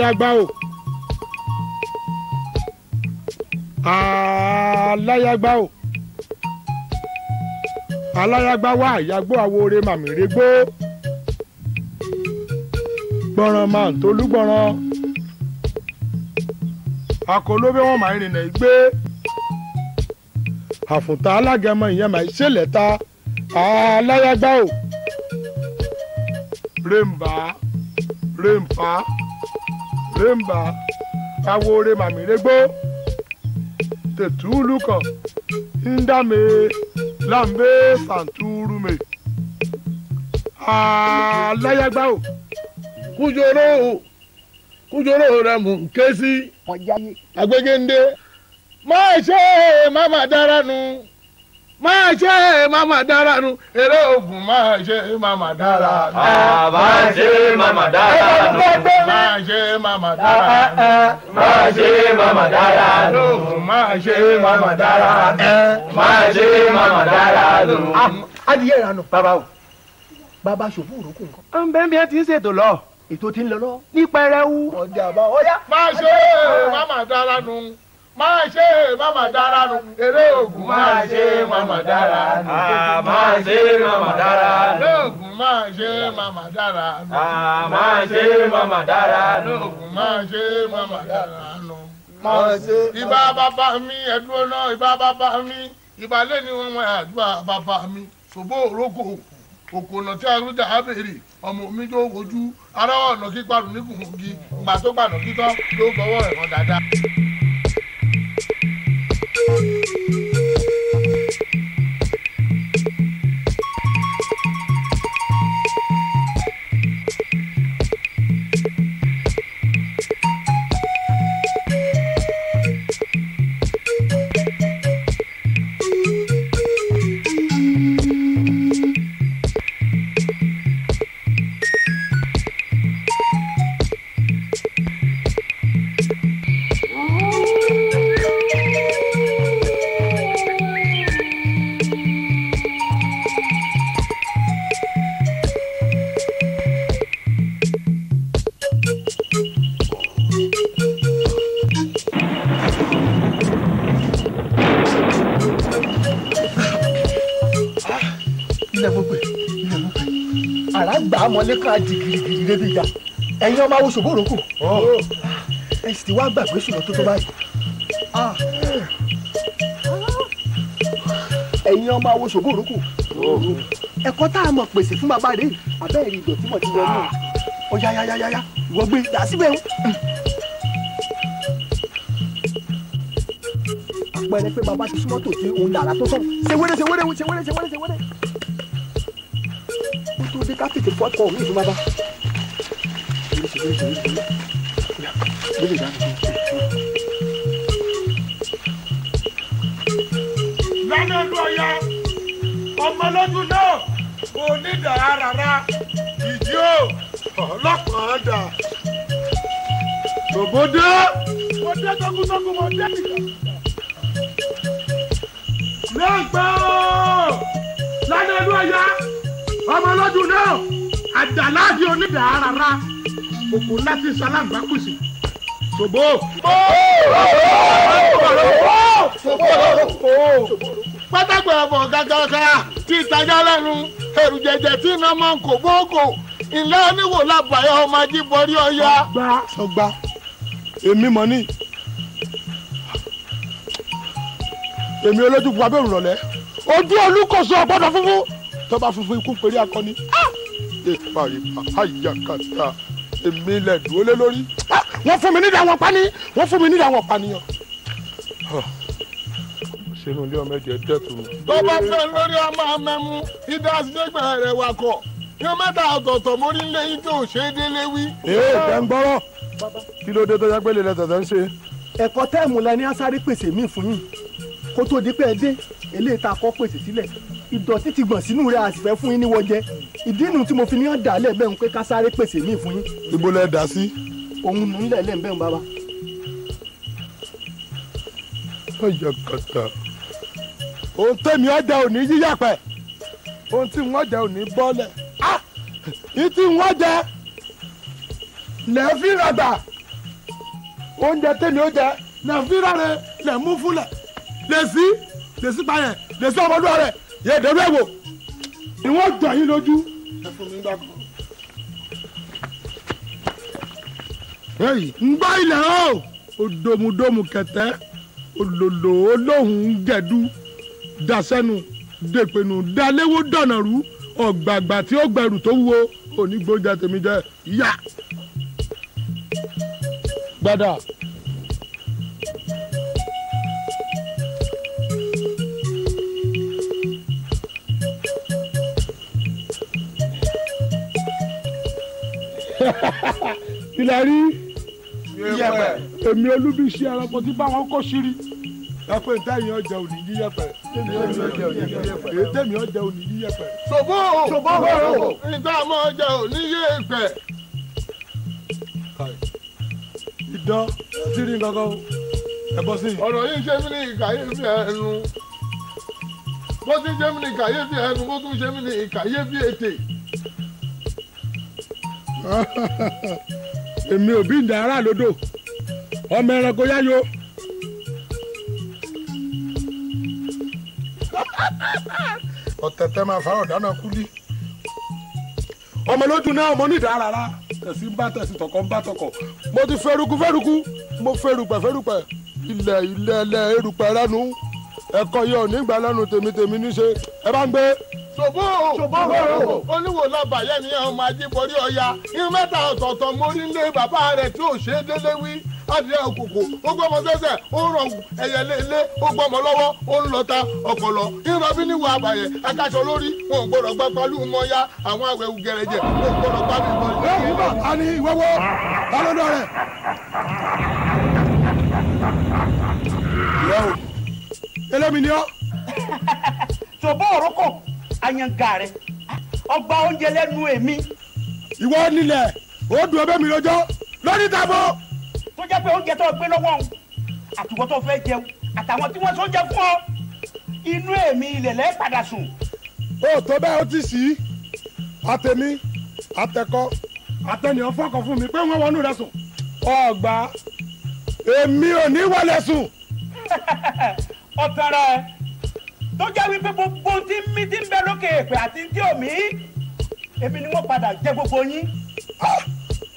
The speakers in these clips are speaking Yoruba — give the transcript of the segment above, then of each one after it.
aláyàgbá o. Aláyàgbá o. Aláyàgbá wá àyàgbó àwòrè màmìrégbó gbọ̀ràn máa ń tolú gbọ̀ràn. Akọlóbé wọn máa ń rìnà ìgbé àfùntà alágẹmọ ìyẹn máa ń ṣẹlẹ̀ ta. O. Rèmbà rèmbà rèmbà awore màmìrégbó tètúlù kan ndàmé làmbé sàǹtúrùmé aláyàgbá o kújòrò kújòrò rẹ mú ké sí. agbégéńdé máa ṣe máma dára nu máa ṣe máma dára nu eré ogun máa ṣe máma dára nu. máa ṣe máma dára nu. máa ṣe máma dára nu. máa ṣe máma dára nu. máa ṣe máma dára nu. máa ṣe máma dára nu. adìyẹ ìranù bàbá o bàbá ṣòfò òrókù nǹkan. ń bẹ́ẹ̀ bí ẹ ti ń ṣètò lọ ètò tí ń lọ lọ. ní pẹrẹwu. ọjà bá ọyá. máa ṣe máma dára nu máa ṣe máma dára nu eré ogun máa ṣe máma dára nu. máa ṣe máma dára nu. eré ogun máa ṣe máma dára nu. máa ṣe máma dára nu. ogun máa ṣe máma dára nu. máa ṣe. ìbá bàbá mi ẹ̀dúró náà ìbá bàbá mi ìbálẹ̀ ni wọ́n wọ́n àdúrà bàbá mi ṣòbó òrókò òkònà tí arúgbó àbèrè ọmọ mi tó wojú aráwọ̀ ọ̀nà kíparun ní kùnkùngi gbà tó kíkọ́ ló fọwọ́ ẹ̀wọ̀n dáadáa. Ẹ̀yin ọmọ awo ṣòbó òrókù ẹ sì ti wá gbàgbé ṣùgbọ́n tó tó báyìí. ẹ̀yin ọmọ awo ṣòbó òrókù ẹ̀kọ́ tá a mọ̀ pèsè fún bàbá rẹ̀ abẹ́rẹ́ ìdọ̀tí mọ̀ ti ya ya ya ìwọ gbé dà síbẹ̀ ń. àpẹẹrẹ pé bàbá ti súnmọ́ tòsí òun làrá tó sọ̀rọ̀ ṣe wéré ṣe wéré ṣe wéré ṣe wéré ṣe wéré ó tó dé ká tètè fọ́ ọkọ̀ òun ìfún bàbá. Lánàá ló ya ọmọ lójú náà onídàá rárá. Ìdí ò ọlọ́pàá dà. Òbòdó mo dé tókùtókù mo dé ó lánàá ló ya ọmọ lójú náà àdàláàdì onídàá rárá òkú láti sàlágbákùsì ṣòbó. pátákó ẹ̀fọ́ gàgàgà tí ìtajà lẹ́nu. Ẹ̀rù jẹ̀jẹ̀ tí iná máa ń kó bóógò ilé oníwò lábàáyọ ọmọ ajíborí ọya. gbá sọgbà èmi mọ̀ ní èmi olójú bu abẹ́rù rọ̀lẹ́ ojú olúkọ̀sọ ọ̀gbọ́dọ̀ funfun. Tó bá funfun ikú péré akọni. Ipa ipa àyà kàtà èmi lẹ̀ dúró lé lórí. Wọ́n fún mi nídìí àwọn pani. Wọ́n fún mi nídìí àwọn pànìyàn sínú ilé ọmọ ẹ̀jẹ̀ mi. tó bá fẹ́ lórí ọmọ amẹ́mú ìdásílẹ̀gbẹ̀ rẹ̀ wakọ̀ yóò mẹ́ta ọ̀tọ̀ọ̀tọ̀ mórí lẹ́yìn tó ṣe é délé wí. ee tẹ́ ń gbọ́rọ̀. Kí ló dé tó yẹ pé lè lẹ́tọ̀ọ̀tọ̀ ń ṣe. ẹ̀kọ́ tẹ́ẹ̀mù la ní asáré pèsè míì fún yín. Kó tó di pé ẹ dé eléyìí tá a kọ́ pèsè sílẹ̀ ìdọ̀tí ti gbọ̀n sínú rẹ̀ àsìfẹ́ fún yín ní wọ́jẹ ìdí inú tí mo fi ní hàn dálẹ̀ bẹ́ẹ̀ ń pé ká sáré pèsè míì fún yín. Ibo lẹ dà sí. òun nù ń lẹ̀lẹ́ ń bẹ́ẹ̀ ń bàbá. ọyọ kàtà. Ohun tẹ̀mí ọjà ò ní yíyàpẹ̀ ohun tí wọ́n jẹ ò ní bọ́lẹ̀. Ah! Tí wọ́n jẹ lẹ́ẹ̀fì ràgbà oúnjẹ tẹ̀mí jẹ. Lẹ́ẹ̀fì rárẹ̀ lẹ́ẹ̀ mú fúnlẹ̀. Lẹ́sí lẹ́sí payẹ̀ lẹ́sí ọmọdún rẹ̀ yẹ dẹ́rù ẹ̀wò ni wọ́n jọ yín lójú. ẹ ilẹ̀ o òdòmùdòmù kẹtẹ́ olòlò olóhùn gẹ̀dú dasẹ́nu dèpẹ̀nù daléwó dọ̀nàrú ọ̀gbàgbà tí ó gbẹrù tó wúwo onígbóúnjẹ tèmi jẹ yá. gbadà. ilẹ̀ rí èmi olúbíṣẹ́ ẹranko tí báwọn kó ṣírí ẹ pé ntẹ́yìn ọjà òní yíyẹpẹ̀ èyí tẹ́mi ọjà òní yíyẹpẹ̀. ṣòbó Ṣòbó! ìta ọmọ ọjà ò ní yé ìpẹ́. ìdán tírí gangan o ẹ bọ́ sí i. ọ̀rọ̀ yìí ṣe mí ní ìkàyéfì ẹnu bó ti ṣe mí ní ìkàyéfì ẹnu bó tún ṣe mí ní ìkàyéfì ètè. èmi ò bí ń da ara lódò ọmọ ẹranko yáyo. ọ̀tẹ̀tẹ̀ máa fa ọ̀dáná kúlí. ọmọ lójú náà mo ní ìdá rárá tẹ̀sí ń bá tẹ̀sí tọkọ ń bá tọkọ. mo ti fẹ́rùkú fẹ́rùkú mo fẹ́rùpẹ̀ fẹ́rùpẹ̀ ilẹ̀ ilẹ̀ ẹlẹ́ erùpẹ̀ rẹ́nu ẹ̀kọ́ yìí ò ní gbà lẹ́nu tèmítèmí níṣe ẹ bá ń gbé. Ṣòbó oníwò lọ́ba yẹn ni ọmọ ajíborí ọya. Irun mẹ́ta ọ̀tọ̀ọ̀tọ̀ mórí lé bàbá rẹ̀ tí ò ṣe é délé wí. Adìyẹ òkòkò ó gbọ́mọ sẹ́sẹ̀ ó rọ̀ ẹ̀yẹlé ilé ó gbọ́mọ lọ́wọ́ ó ń lọ́ta ọ̀pọ̀lọ́ irun ọbí níwò àbàyẹ akáṣọ lórí wọn ò gbọ́dọ̀ gbá pálú mọ́yá àwọn àwẹ̀wù gẹ̀rẹ̀jẹ̀ wọn ò gbọ́dọ̀ gbá mi bọ́ ẹ bá a ní ìwọ́wọ́ ta ló dọ̀ rẹ̀. o. Elémi ni ọ́. Ṣòbó òrókò àyànga rẹ ọgbà oúnjẹ lẹ́nu èmi. Ìwọ nílẹ̀ ó dùn ọbẹ̀ mi lọ́jọ́. Lórí tàbọ̀. tó jẹ́ pé oúnjẹ tó gbé lọ́wọ́ òun àtìwọ́ tó fẹ́ jẹun àtàwọn tí wọ́n tó jẹ fún ọ inú èmi ilẹ̀ lẹ́ padà sùn. Ó tó bẹ́ẹ̀ ó ti sì í. Àtẹ̀mí àtẹ̀kọ́ àtẹnìyàn fọkàn fún mi pé wọ́n wọnú rẹ̀ sùn. Ọgbà èmi ò ní wọlé sùn. ọ̀tàn rẹ̀ tó jẹ́ wípé gbogbo mí tí èpè àti tí mí èmi ni wọ́n padà jẹ gbogbo yín.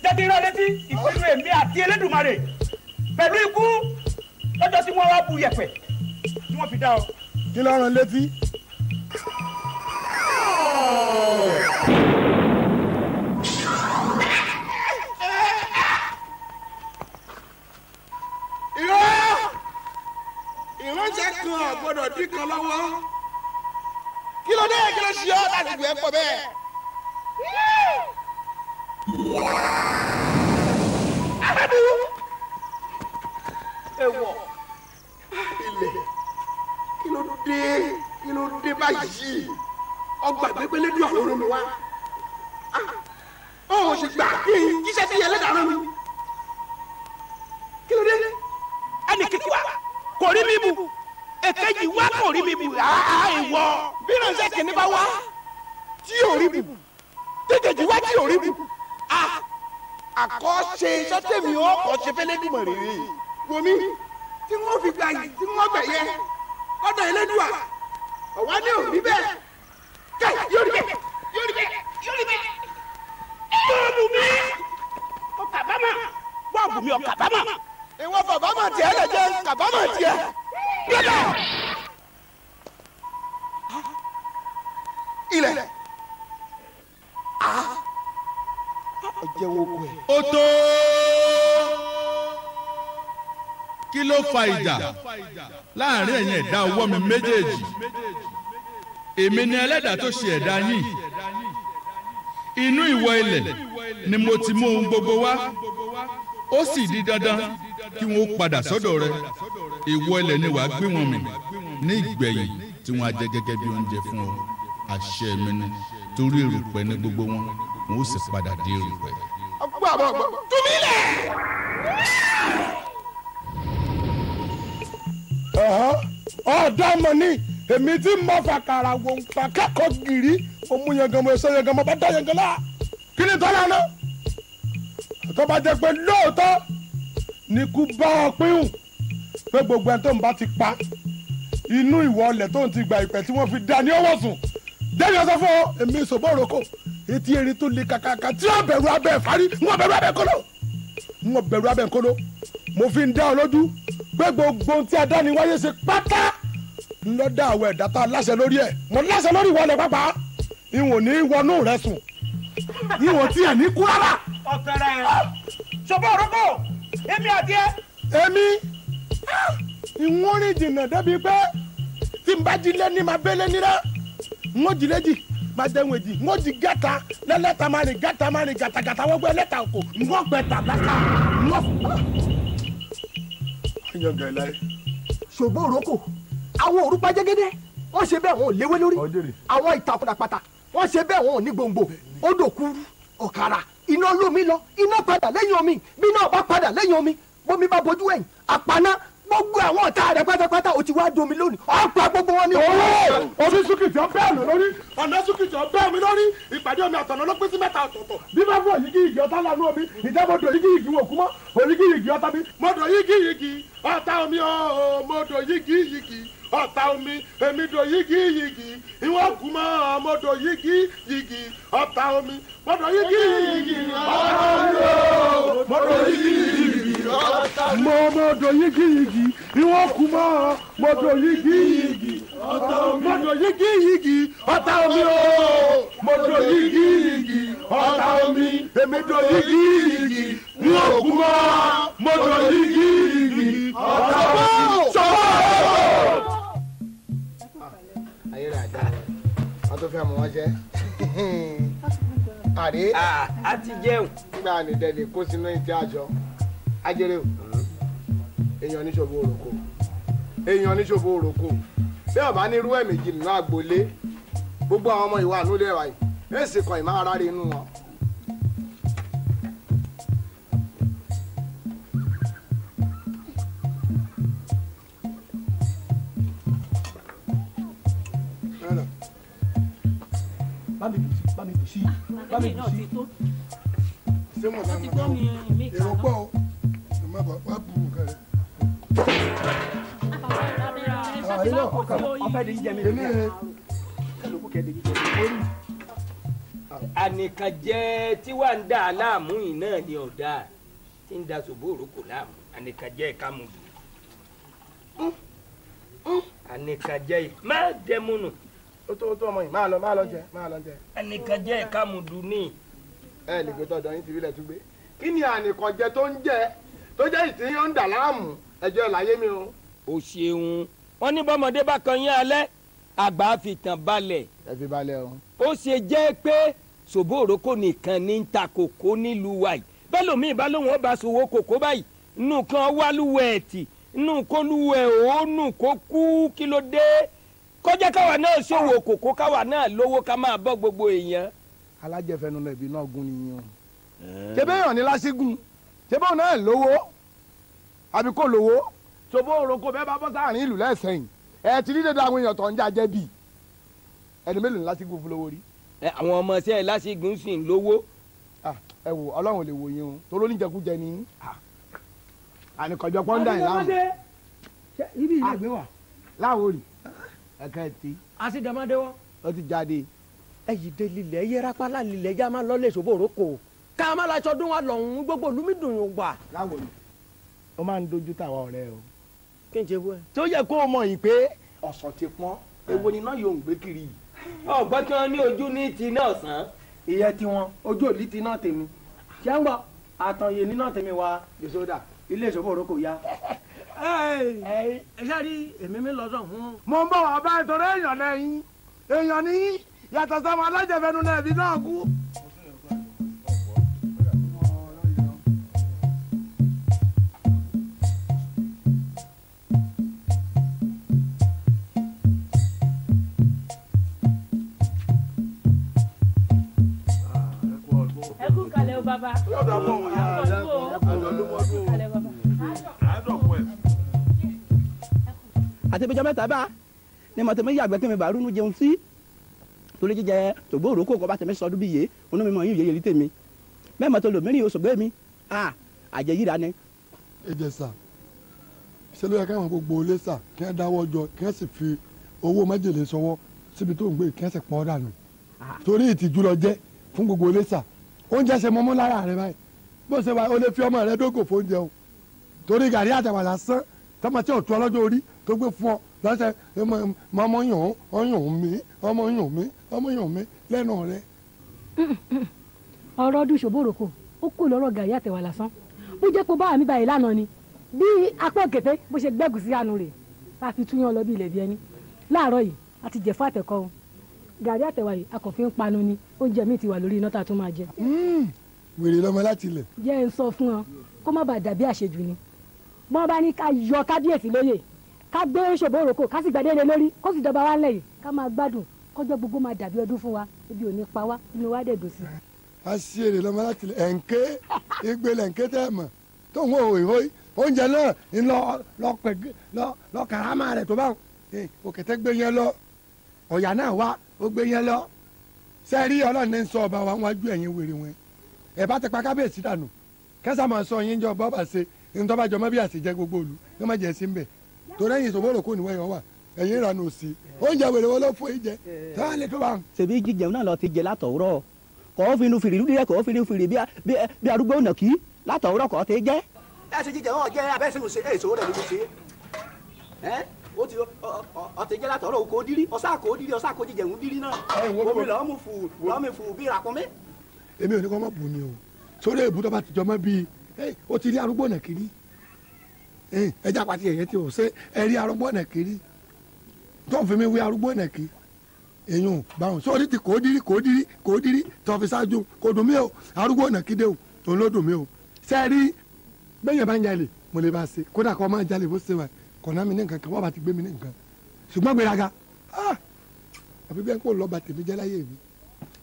Jẹ́ kí n rán létí ìpinnu èmi àti Elédùmarè. Pẹ̀lú ikú lọ́jọ́ tí wọ́n wá bu yẹ̀pẹ̀ tí wọ́n fi dá ọ. kí ló rán létí. irọ́! Ìránṣẹ́ kan gbọ́dọ̀ dín kan lọ́wọ́ kí ló dé? Kí ló ṣe ọ́? Láti gbé pọ̀ bẹ́ẹ̀. ewọ ilẹ̀ kí ló dé? Kí ló dé báyìí? Ọgbà gbẹgbẹlẹ dùn àwọn ọ̀rọ̀ mi wá. Ó ṣe gbà kí jíṣẹ́ sí ẹlẹ́dàá rán mi. Kí ló dé. ẹnì kíkí wa kò rí mi èkejì wa kò rí mi bù. Áá ìwọ. bí ránṣẹ́ kìíní bá wá tí ò rí bù. Tètèjì wá tí ò rí bù. Àkọ́ṣe tèmi ó kọ́ ṣe fẹ́lẹ́ dùmọ̀ rèé wòmí tí wọ́n fi gbà yìí tí wọ́n gbẹ̀ yẹ. Ọ̀dọ̀ Elédùà ọ̀wá ní òbí bẹ́ẹ̀. Kẹ́ yóò rí bẹ́ẹ̀. Yóò rí bẹ́ẹ̀. Yóò rí bẹ́ẹ̀. bọ́ọ̀bù mi. Ọ kàbámà bọ́ọ̀bù mi ọ ìwọ bàbámà tiẹ̀ lè jẹ́ kàbámà tiẹ̀. Gbẹ́dọ̀. ilẹ̀. Ọjẹ́ wo kọ ẹ̀. ó tó. Kí ló fa ìjà? Láàrin ẹ̀yin ẹ̀dá ọwọ́ mi méjèèjì. Èmi ni ẹlẹ́dàá tó ṣe ẹ̀dá yín. Inú ìwọ ilẹ̀ ni mo ti mú ohun gbogbo wá. Ó sì di dandan kí wọn ó padà sọ́dọ̀ rẹ. Ìwọ ilẹ̀ ni wàá gbé wọn mì. Ní ìgbẹ̀yìn tí wọ́n á jẹ gẹ́gẹ́ bí oúnjẹ fún ọ. Àṣẹ mi ni. Torí erùpẹ̀ ní gbogbo wọn. Wọn ó sì padà dé erùpẹ̀. ọgbà bọ̀ ọ̀dọ́ mọ̀ ní èmi tí mo fàkàrà wò ń fa kẹ́kọ̀ọ́ gírí mo mú yẹn gan mo sọ yẹn gan mo bá dá yẹn gan la kí ni tọ́lá náà? Tó bá jẹ́ pé lóòótọ́ ní kú bá ọ pín pé gbogbo ẹni tó ń bá ti pa inú ìwọ ọlẹ̀ tó ń ti gba ìpẹ́ tí wọ́n fi dá ní sùn. Jẹ́ni ọ̀sán fún ọ èmi ìṣòbọ̀ òrokò etí erin tó le kàkàkà tí wọ́n bẹ̀rù abẹ́ ìfarí wọ́n bẹ̀rù abẹ́ kóló. Wọ́n bẹ̀rù abẹ́ kóló. Mo fi ń dá ọ lójú pé gbogbo tí adániwáyé ṣe pátá ń lọ dá àwọn ẹ̀dá tá a láṣẹ lórí ẹ̀. Mo láṣẹ lórí ìwọ ọlẹ̀ pápá. Ìwọ̀n ní wọnú rẹ sùn. Ìwọ̀n tí ẹ̀ ní kú rárá. ọ̀kẹ́rẹ́ ṣọ̀bọ̀ òrókò èmi àti ẹ. èmi ìwọ̀n rìn jìnnà débi pé tí n bá jí lé ní ma bẹ́lẹ́ ní rẹ n ó jí léjì ma dẹ́wọ̀n èjì n ó jí gàtà lẹ́lẹ́ta máa rìn gàtà máa rìn gàtàgàtà wọ́n gbé ẹlẹ́ta òkò n ó gbẹ tàbátà n ó. yan gẹ̀lẹ́. ṣògbọ́n òrókò àwọn òrùpa jẹ́gẹ́dẹ́ wọ́n ṣe bẹ́ẹ̀ wọn ò léwé lórí àwọn ìtàkùn àpàtà wọ́n ṣe bẹ́ẹ̀ wọn ò ní gbòǹgbò odò kúrú ọ̀kàrà iná lómi lọ iná padà lẹ́yìn omi. Bí iná bá padà lẹ́yìn omi bómi bá bojú ẹ̀yìn àpaná gbogbo àwọn ọ̀tá rẹ̀ pátápátá ó ti wá domi lónìí. Ọ̀pá gbogbo wọn ni. omi sùkìtì ọbẹ̀ mi lórí. Ọ̀nà sùkìtì ọbẹ̀ mi lórí. Ìpàdé omi àtọ̀nà ló pín sí mẹ́ta ọ̀tọ̀ọ̀tọ̀. Bí bá fún òyìgì yìgì ọ̀tá lánàá omi ìjẹ́bọ̀dọ̀ yìgì yìgì wò kú mọ́. Òyìgì yìgì ọ̀tá mi. Mọ́dọ̀ yìgì yìgì ọ̀tá omi ọ̀ọ́ mọ́dọ̀ yìgì yìgì ọ̀tá omi èmi dò yìgì yìgì ìwọ̀n kú mọ́ mọ́dọ̀ yìgì yìgì ọ̀tá omi mọ́dọ̀ yìgì yìgì ọ̀tá omi ọ̀ọ́ mọ́dọ̀ yìgì yìgì ọ̀tá omi. mọ́dọ̀ yìgì yìgì ìwọ̀n kú mọ́ mọ́dọ̀ yìgì yìgì ọ̀tá omi. mọ́dọ̀ yìgì yìgì ọ̀tá omi ọ̀ọ́ mọ́dọ̀ yìgì yìgì ọ̀tá omi èmi dò yìgì yìgì ìwọ̀n kú mọ́ mọ́dọ̀ yìgì yìgì ọ̀tá omi. sọ̀rọ̀ tó fẹ́ mọ wọn jẹ́. Àrí a ti jẹun. nígbà nìdẹ́lẹ̀ kó sínú ìdí àjọ. Ajẹ́rẹ́ o. Èèyàn oníṣòwò òròkò èèyàn oníṣòwò òròkò bí ọba ní irú ẹ̀ méjì nínú àgbolé gbogbo àwọn ọmọ ìwà ànúlẹ̀ wa yìí èsì kan ìmọ̀ ara inú wọn. Bá mi bá mi bù sí bá mi bù sí. ṣé mo náà mọ̀ èrò pọ̀ o. Ẹ má bà wá bu nǹkan rẹ̀. ọfẹ de jẹ mi. Rẹ̀ kálukú kẹ de jẹ mi. Orí. ànìkànjẹ tí wàá ń dà láàmú yìí náà ni ọ̀dà tí ń da ṣòbóòrò kò láàmú. Ànìkànjẹ kámudù ànìkànjẹ yìí má dẹmúnù ó tó ó tó ọmọ yìí máa lọ máa lọ jẹ máa lọ jẹ. ànìkànjẹ kámudù ní. ẹ lè gbé tọ̀dọ̀ yín tìbílẹ̀ tún gbé kí ni ànìkànjẹ tó ń jẹ tó jẹ́ ìtì yóò ń dà láàmú ẹjọ́ láyé mi o. o ṣeun wọn ní bọmọdé bá kan yín alẹ́ àgbà fìtàn balẹ̀ ẹ fi balẹ̀ o. ó ṣe jẹ́ pé ṣòbóòrò kò nìkan ní ń ta kòkó nílùú wa yìí bẹ́ẹ̀ lómi ìbá lóun ó bá ṣòwò kòkó báyìí inú kan wálúwẹ̀ ẹ̀tì inú kó lúwẹ̀ òónù kó kú kí ló dé kọjá káwa náà ṣòwò kòkó káwa náà lówó ká máa bọ́ gbogbo èèyàn. alájẹfẹnu náà ibi náà gún nìyẹn o. ṣé bẹ́ẹ̀ yàn ní lásìgùn ṣé bẹ́ẹ̀ náà lówó àbí kò lówó ṣòbó òroko bẹ́ẹ̀ bá bọ́ sáàrin ìlú lẹ́sẹ̀yìn ẹ ti rí dédé àwọn èèyàn tó ń jàjẹ́ bì ẹni mélòó ní lásìgùn fún lówó rí. Ẹ, àwọn ọmọ ṣẹ́ ẹ lásìgùn sì ń lówó. Ẹ wò ọlọ́run ò lè wò yín o toró níjẹkújẹ ní. ànìkànjọ pọ́ńdà láwọn ibi ìgbé òrì ẹ̀ka ẹ̀ tí àṣìdàmádé wa. ó ti jáde. ẹyí dé lílẹ̀ yẹra pálá lílẹ̀ já máa lọ lè ṣòbòrò kò ká má la sọdún wa lọ́hùn gbogbo lùmídùn yóò gbà. láwọn òrì ó máa ń dojú tàwa ọ̀rẹ́ o. kí n ṣe bú ẹ. tó yẹ kó o mọ̀ yìí pé ọ̀sán ti pọ́n èwo ni náà yóò ń gbé kiri yìí. ọgbọ́n tí wọ́n ní ojú ní ti náà sàn. ìyẹn tiwọn ojú òlì ti náà tèmi ṣé ń gbọ́ àtànyè ní náà tèmi wa yèsódà ilé ìṣòbòrò kò ya. Ẹ ṣe rí èmi mi lọ sàn fún. mo ń bọ̀ wá bá ìtọ́rọ èèyàn lẹ́yìn èèyàn ní yàtọ̀ sọ́mọ alájẹfẹ́nu náà ẹbí náà kú. ẹ kú kalẹ̀ o bàbá. Àti ìbíjọ mẹ́ta bá. Ní mọ̀tẹ́mí yàgbẹ́ kí mi bá rúnú jẹun sí. Torí jíjẹ tògbó òrókò kọ́ bá tẹ̀mí sọdún bí yé. Onú mi mọ̀ yín yéye tèmi bẹ́ẹ̀ mọ̀tò lòmíràn oṣù gbé mi. Àjẹyíra ni. ẹjẹ sà. Ṣé ló yẹ káwọn gbogbo ilé sà kí wọn dáwọ́ jọ kí wọn sì fi owó májèlé sọ́wọ́ síbi tó ń gbé kí wọn sì pọn dànù? Torí ìtìjú lọ jẹ fún gbogbo ilé sà. Oúnjẹ ṣe mọmọ lára rẹ báyìí. Bó ṣe wà ó lè fi ọmọ rẹ dógò fóúnjẹ o. Torí gàrí àtàwà lásán tọmọ tí ò tó ọlọ́jọ́ orí tó gbé fún ọ lọ́sẹ̀ ọmọ yàn ọyàn mi ọmọ yàn mi ọmọ yàn mi lẹ́nu rẹ. ọ̀rọ̀ ọdún ṣòbóròkò ó kù lọ́rọ̀ gàrí àtẹ̀wà lásán bó jẹ́ pé báwa mi báyìí lánàá ni bí apá òkété bó ṣe gbẹ́gùn sí àánú rẹ̀ a fi túyàn lọ bí ilẹ̀ bí ẹni láàárọ̀ yìí a ti jẹ̀fọ́ àtẹ̀kọ́ o gàrí àtẹ̀wà yìí a kò fi ń panu ni oúnjẹ mi ti wà lórí iná tá a tún máa jẹ. wèrè lọmọ láti ilẹ̀. jẹ́ ń sọ fún ọ kó má bàa dàbí àṣejù ni wọ́n bá ní ká yọ kábíyèsí lóyè ká gbé ṣòbóròkò ká sì gbàdéle lórí kó sì dọba wa lẹ́yìn. Ká máa gbádùn kọjọ́ gbogbo máa dàbí ọdún fún wa. Ebi ò ní pa wá inú wa dẹ̀ dùn sí. a ṣe èrè lọmọ láti ilẹ̀ ẹ̀ǹké ìgbélé ẹ̀ǹké tẹ́ ẹ̀ mọ̀. Tó ń wò ìhó oúnjẹ náà ń lọ lọ kàrámà rẹ̀ tó bá òkètè gbé yẹn lọ. Ọ̀yà náà wá ó gbé yẹn lọ. Sẹ́ẹ̀rí ọlọ́run ní sọ ọba wa wájú ẹ̀yìn wèrè wọn? Ẹ̀ bá ti pa kábíyèsí dànù. Kẹsà máa sọ yín jọ torí ẹ̀yìn ìṣòwò òròkó níwọ̀ ẹ̀yọ́ wà ẹ̀yìn ìrànà òsì. Oúnjẹ wèrè wọn ló fún yín jẹ? Táwọn lè tó bá. ṣèbí jíjẹun náà lọ ti jẹ látọ̀wúrọ̀. Kọ́ fi inú fìrì lúdìrẹ́ kọ́ fi inú fìrì bí arúgbó nàkí látọ̀wúrọ̀ kọ́ ti jẹ́. ẹ ṣe jíjẹ wọn jẹ abẹ́sẹ̀ ṣe èso rẹ̀ ló ṣe. Ẹ o ti ọtí jẹ látọ̀wúrọ̀ o kò dírí ọ̀sá kò dírí ọ̀sá kò jíjẹun dírí náà. Omi lọ́ọ́ mu fù lọ́ọ́ mi fù bí ràkúnmí. èmi ò ní kọ́ mọ́ bù ni o. Sórí èbútọ́ bá ti jọmọ́ bíi ó ti rí arúgbó nàkiri ẹja pàtí ẹ̀yẹ tí o ṣe ẹ rí arúgbó nàkiri tó ń fi mi wí arúgbó nàkiri èyàn báwọn sórí ti kò dírí kò dírí kò dírí? Tó fi ṣáájú kò dùn mí o arúgbó nàkídé o òun ló dùn mí o. Ṣe rí? Bẹ́yẹn bá ń jalè mo lè bá ṣe. Kódà kó máa jalè bó ṣe wà kọ̀nà mi ní nǹkan kan wọ́n bá ti gbé mi ní nǹkan. Ṣùgbọ́n gbéraga àfi bẹ́ẹ̀ kó lọ́ọ́ bá tèmi jẹ́ láyé mi.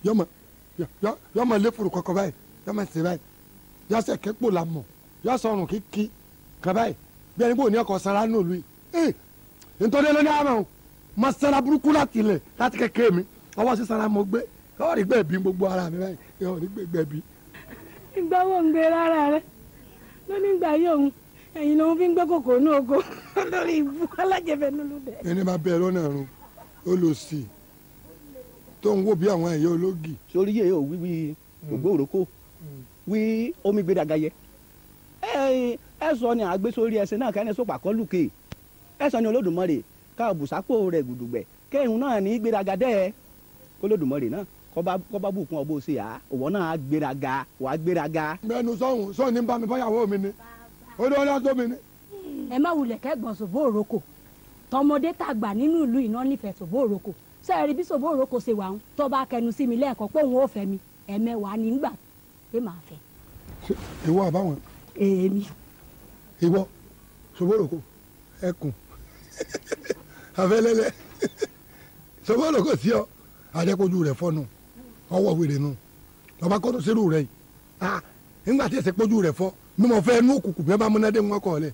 Yọmọ yọmọ lẹ́fùrù kọ̀kọ̀ báyìí yọmọ ṣe báyìí. Yọsẹ bí ẹni bò ní ọkọ sara ní òlu yìí. Nítorí ẹlẹ́ni àmọ́ o ma sara burúkú láti ilẹ̀ láti kékeré mi. Ọwọ́ sí sara mo gbé. Yọ̀ọ́ rí gbẹ̀bí gbogbo ara mi báyìí. Yọ̀ọ́ rí gbẹ̀bí. ìgbà wo ń gbé rárá rẹ? Lónìí ìgbà yóò ń ẹ̀yin ló ń fi ń gbé kòkó ní oko lórí ibú alájẹfẹ nílùú dẹ. ẹni máa bẹ lọ́nà ọ̀run ó lọ sí i. Tó ń wò bí àwọn ẹ̀yẹ ológì. sórí yẹ yóò wí wí ògbó òrókò wí omi yẹ ẹ sọ ni àgbé sórí ẹsẹ náà kẹ́ni sọ pàkọ́ lùkè ẹ sọ ni olódùmarè ká bùsápò rẹ̀ gùdùgbẹ̀ kẹ́hìn náà ní gbéraga dẹ́ ẹ olódùmarè náà kọ́ba bùkún ọ bó ṣe yá òwò náà gbéraga wàá gbéraga. bẹ́ẹ̀ni sọhùn sọhùn ní bá mi fọyàwó mi ni ó ní ọlọ́dún tó mi ni. ẹ má wulẹ̀ kẹ́gbọ̀n ṣòbó òrokò tọmọdé tàgbà nínú ìlú iná nífẹ̀ẹ́ ṣòbó òrokò sẹ́ẹ̀rì bí ṣòbó òrokò ṣe wà ń tó bá kẹnu sí mi lẹ́ẹ̀kan pé òun ò fẹ́ mi ẹ̀mẹ́wàá nígbà pé màá fẹ́. ìwọ àbáwọn. Èmi. ìwọ soboroko ẹkùn. Afẹlẹlẹ. Soboroko sí ọ adẹkojú rẹ fọnù ọwọ́ wèrè nù ọba kọtù sírù rẹ yìí. Ah nígbà tí ẹsẹ kojú rẹ fọ mímọ fẹ nú òkùnkùn wọn bá múnádé wọn kọ lẹ.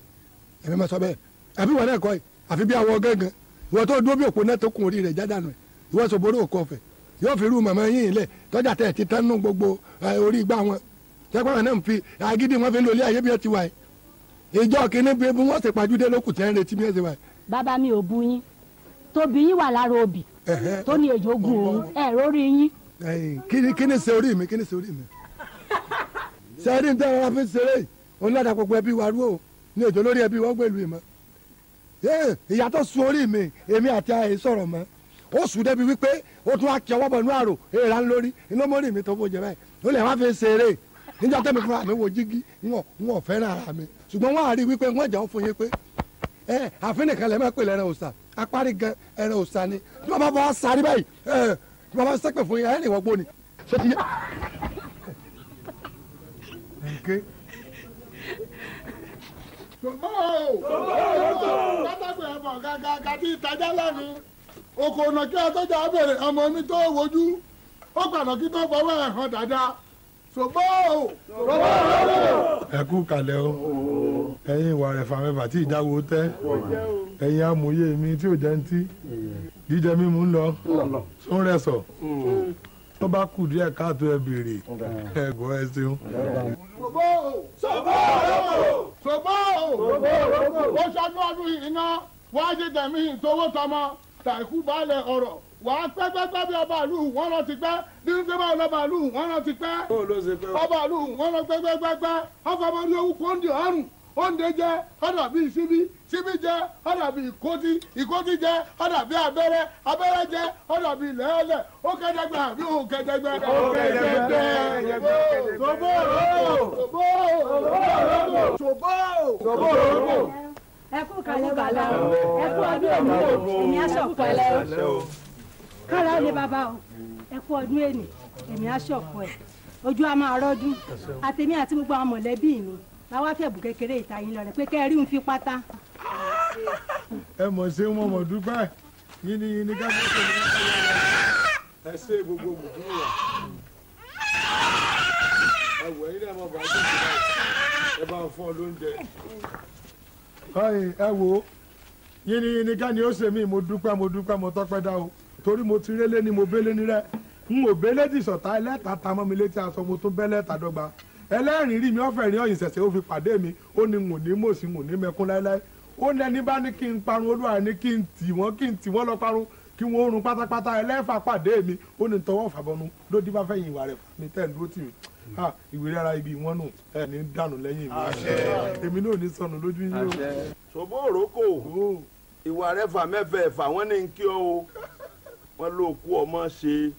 Ẹmí ma sọ bẹ́ẹ̀. Àbí wọn náà kọ yìí àfi bí awọ gángan. Ìwọ tó dúró bí òpó náà tó kún orí rẹ jádànù ìwọ soboroko ọfẹ yóò fi rú màmá yín lẹ. Tọjà tẹ ti tán nù gbogbo orí igbá wọn tẹgbọn náà ń fi agídí wọn fi ń lo ilé ayé bí wọn ti wà yìí. Ìjọ kìíní bí wọn ṣe pàjùdé lókùn tẹ́ ń retí bí wọn ṣe wà yìí. bàbá mi ò bu yín. Tóbi yín wà lára obì tó ní èjò gun òun. Ẹ rórí yín. kíni kíni ṣe orí mi kíni ṣe orí mi? Sẹ́ẹ̀dì ń tẹ́ wọn fi ṣeré òun lọ́dà gbogbo ẹbí wa rú o. Ní èjò lórí ẹbí wọn gbèlú ìmọ̀. Ìyàtọ̀ sun orí mi èmi àti àyè sọ̀rọ̀ mọ́. Ó sùn débi wípé ó tún á kí ọwọ́ bọ̀ nú àrò èèrà lórí. Iná mọ́rí mi tó bó jẹ báyìí. Ó lè wá fi ṣeré níjọ́ tẹ́mi fúnra mi wo jígí wọn wọn fẹ́ràn ara mi. Ṣùgbọ́n wọ́n á rí wípé wọ́n jẹ́ fún yín pé ẹ àfin nìkan lè má pè lẹ́rìn òòsà. Apárí gan ẹran òòsà ni. Tí wọ́n bá bọ́ sáré báyìí ẹ tí wọ́n bá sẹ́pẹ̀ fún yín ẹ ní wọ́n gbó ni. ṣé ti yá. nké. ṣùgbọ́n pátákó ẹ̀fọ́ gàgàgà tí ìtajà lẹ́nu oko ọ̀nà kí ọtọ́jà bèrè ọmọ mi tó wojú. Ó gbàdọ̀ kí tó fọwọ́ ẹ̀ hàn dáadáa ṣùgbọ́n ẹ kú kalẹ̀ o. Ẹ̀yin ìwà rẹ̀ fà mẹ́fà tí ìjáwó tẹ́. Ẹ̀yin amòye mi tí ò jẹ́ ń tí. Jíjẹ mímu ń lọ. Sún rẹ̀ sọ. Tó bá kù díẹ̀ káàtó ẹ béèrè ẹ̀gọ́ ẹ ṣeun. ṣùgbọ́n ó ṣọdún ọdún iná. Wàá jẹ tẹ̀mí ìtòwó tọmọ. Tàìkú balẹ̀ ọ̀rọ̀ wàá pẹ́pẹ́pẹ́ bí ọba ìlú wọn lọ ti pẹ́ nínú pé báwo lọ́ba ìlú wọn lọ ti pẹ́ ọba ìlú wọn lọ pẹ́pẹ́pẹ́ ọkọ̀ ọmọdé owó kóńdé ọrùn oúnjẹ jẹ ọdà bíi síbí. Síbí jẹ ọdà bíi ìkótí. Ìkótí jẹ ọdà bíi abẹ́rẹ́. Abẹ́rẹ́ jẹ ọdà bíi lẹ́ẹ̀lẹ̀ ó kẹ́dẹ́gbẹ́ àbí òun kẹ́dẹ́gbẹ́. ó kẹ́dẹ́gbẹ́ ṣòbó ṣòbó ṣòbó ṣòbó. ẹ kú kalẹ̀ bàbá o. Ẹ kú ọdún aṣọ pẹ̀lẹ́ o kára lé bàbá o. Ẹ kú ọdún èmi èmi aṣọ pọ̀ ẹ̀. Ojú a máa rọ́jú. Àtẹ̀mí àti gbogbo àwọn mọ̀lẹ́bí mi làwọn afẹ́bù kékeré ìta yín lọ rẹ̀ pé kẹ́ ẹ rí òun fi pátá. ẹ mọ̀ ṣé wọ́n mọ̀ dúpẹ́. Yín ni yín ni ká mọ̀ ṣe ní ẹ ṣe gbogbo mùtúmù wa. Ẹ wọ ẹyin náà mọ̀ bá tó ṣe báyìí. Ẹ bá ń fún ọ lóúnjẹ. ẹ wo yín ni yín ni ká ni ó ṣe mí. Mo dúpẹ́ mo dúpẹ́ mo tọ́pẹ́ dá o torí mo ti rélé ni mo bélé ní rẹ. N ò bélé ti sọ̀tá ẹlẹ́ta ta mọ́ mi létí aṣọ mo tún bẹ́lẹ́ ta dọ́gba. Ẹlẹ́rìí rí mi ọ̀fẹ́ rí ọ̀yìn ṣẹ̀ṣẹ̀ ó fi pàdé mi. Ó ní n ò ní mòsí n ò ní mẹ́kún láéláé. Ó ní ẹni bá ní kí n parun olúwa ní kí n tì wọ́n kí n tì wọ́n lọ parun kí wọ́n run pátápátá. Ẹlẹ́fà pàdé mi ó ní tọwọ́ fàbọnu lódì bá fẹ́yìn ìwà rẹ̀ mi tẹ̀ ń dúró tì mí. Ha ìwé rárá ibi wọn nù ẹ ní dànù lẹ́yìn mi. Èmi náà ní sọnù lójú yín o. ṣòbó òrókò. Ìwà rẹ fà mẹ́fẹ̀ẹ́ fà wọ́n ní kí ọ o wọ́n ló kú ọmọ ṣe.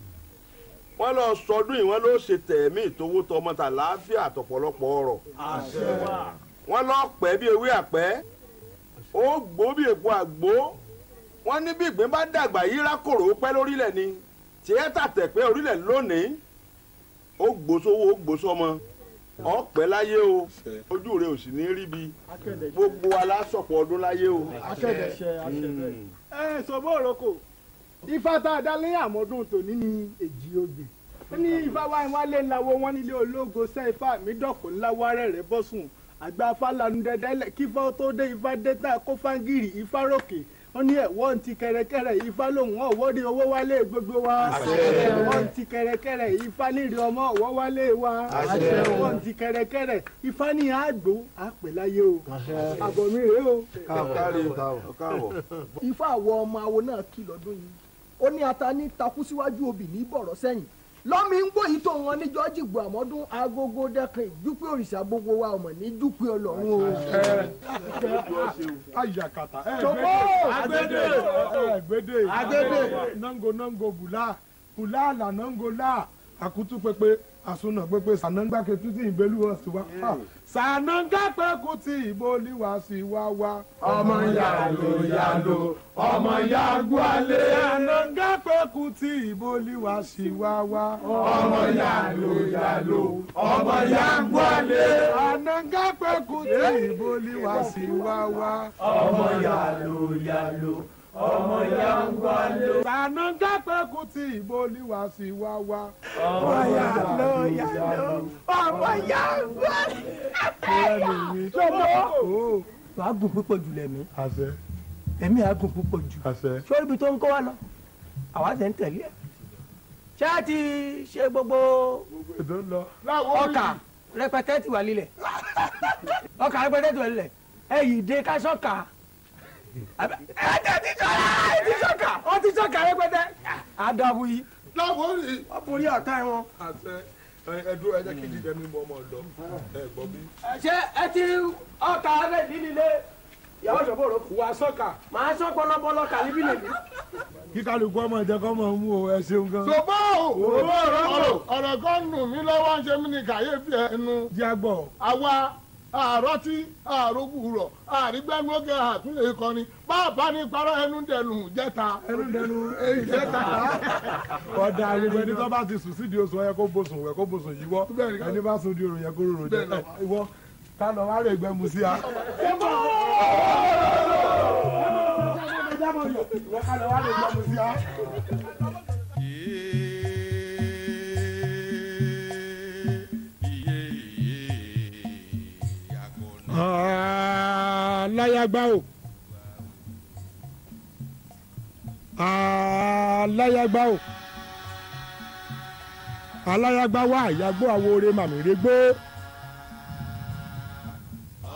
Wọ́n lọ sọdún yìí wọ́n ló ṣe tẹ̀mí ìtòwó tọmọ tà láàfíà àtọ̀pọ̀lọpọ̀ ọ̀rọ̀. Wọ́n lọ pẹ́ bí ewé àpẹ́. Ó gbó bí èpo àgbó. Wọ́n ní bí ìgbín bá dàgbà yí rákòrò pẹ́ lórílẹ̀ ni. Tiẹ́ tàtẹ̀ pé orílẹ̀ lónìí. Ó gbósówó ó gbósọmọ ọpẹ́ láyé o. Ojú rẹ ò sì ní ríbi gbogbo alásọpọ̀ ọdún láyé o. ẹ sọ̀bọ̀ òrokò ifá tá a dá lé àmọ́dún tòní ní èjì ogbè ní ifá wá ń wálé ńláwó wọn nílé ológo sẹ́ ifá mi dọ̀kọ̀ ńláwó arẹ́rẹ́ bọ́sùn àgbà fálànù dẹ́dẹ́lẹ̀ kífá tó dé ifá dé tá a kó fáńgìrì ifá ròkè. Wọ́n ní ẹ̀wọ́ ti kẹ̀rẹ̀kẹ̀rẹ̀ ifá lòun ọ̀wọ́ rí owó wálé gbogbo wa. Ẹ̀wọ́ ti kẹ̀rẹ̀kẹ̀rẹ̀ ifá nírí ọmọ ọ̀wọ́ wálé wa. Ẹ̀wọ́ ti kẹ̀rẹ̀kẹ̀rẹ̀ ifá ní àgbò àpèláyé o. Àbọ̀mí rèé o. ifá àwọ ọmọ awo náà kì lọ́dún yìí ó ní ata ní takú síwájú obì ní bọ̀rọ̀ sẹ́yìn lọ́mí ń gbòyìn tó wọn ní jọ́ọ̀jì gbọ́ àmọ́dún agogo dẹ́kan ìdúpẹ́ òrìṣà gbogbo wa ọmọ ní dúpẹ́ ọlọ́run o. ayakata ẹ Ṣòbó! agbede agbede Agbede! nango nango bula bula la nango la akutu pepe asuna pepe sanangba ketuti ìbelu wọn sí wa sananga pekuti ìboli wa sí wa wa. ọmọ yàlò yàlò ọmọ yàgbọ́lé. sananga pekuti ìboli wa sí wa wa. ọmọ yàlò yàlò ọmọ sananga pekuti ìboli wa sí wa wa. ọmọ yàlò yàlò ọmọ yàgbọ́lé. sananga pekuti ìboli wa sí wa wa. ọmọ yàlò yàlò ọmọ yàgbọ́lé. Ṣòbó! wàá gùn púpọ̀ jù lẹ́mí. Àṣẹ. Ẹ̀mí àá gùn púpọ̀ jù. Àṣẹ. sórí ibi tó ń kó wa lọ? Àwa tẹ̀ ń tẹ̀lé ẹ̀. Ṣé a ti ṣe gbogbo ń ọkà rẹpẹtẹ ti wà lílẹ̀. Ọkà rẹpẹtẹ ti wà lílẹ̀. Ẹ yìí dé ká sọ́kà ẹ tẹ̀ ti sọ́kà ẹ ti sọ́kà ọ ti sọ́kà rẹpẹtẹ àdàbù yìí láwọ̀rì. ọkùnrin ọ̀tá ẹ̀ wọn. àṣẹ ẹ jẹ́ kí jíjẹ mímu ọmọ lọ ẹ gbọ́ bí. ṣé ẹ ti ọkà rẹ nílé ìyàwó ṣòfò rò kù. wà sọ́kà. màá sọ pọlọpọlọ kàlíbí lèmi. kí kálukú ọmọ ìjẹ kọ́ mọ̀ mú o ẹ ṣeun gan. ṣòbó ọ̀rọ̀ ọ̀rọ̀ kan nù mí lọ́wọ́ ń ṣe mí ní kàyéfì ẹnu. jágbọ̀. àwa àárọ̀ tí àrògùn rọ̀ àrígbẹ́nu oge àtúnlẹ̀ kọni bàbá ní parọ́ ẹnu dẹnu jẹta. ẹnu dẹnu jẹta. ọ̀dà gbogbo ẹni tó bá ti sùn sídìí oṣù yẹ kó bóṣùn wẹ̀ kó bóṣùn yíwọ́ ẹni bá sùn di òrùn yẹ kó rorò jẹ ìwọ ká lọ wá rè gbẹ mu sí a. aláyàgbá o. Aláyàgbá o. Aláyàgbá wá àyàgbó àwo ore màmí regbó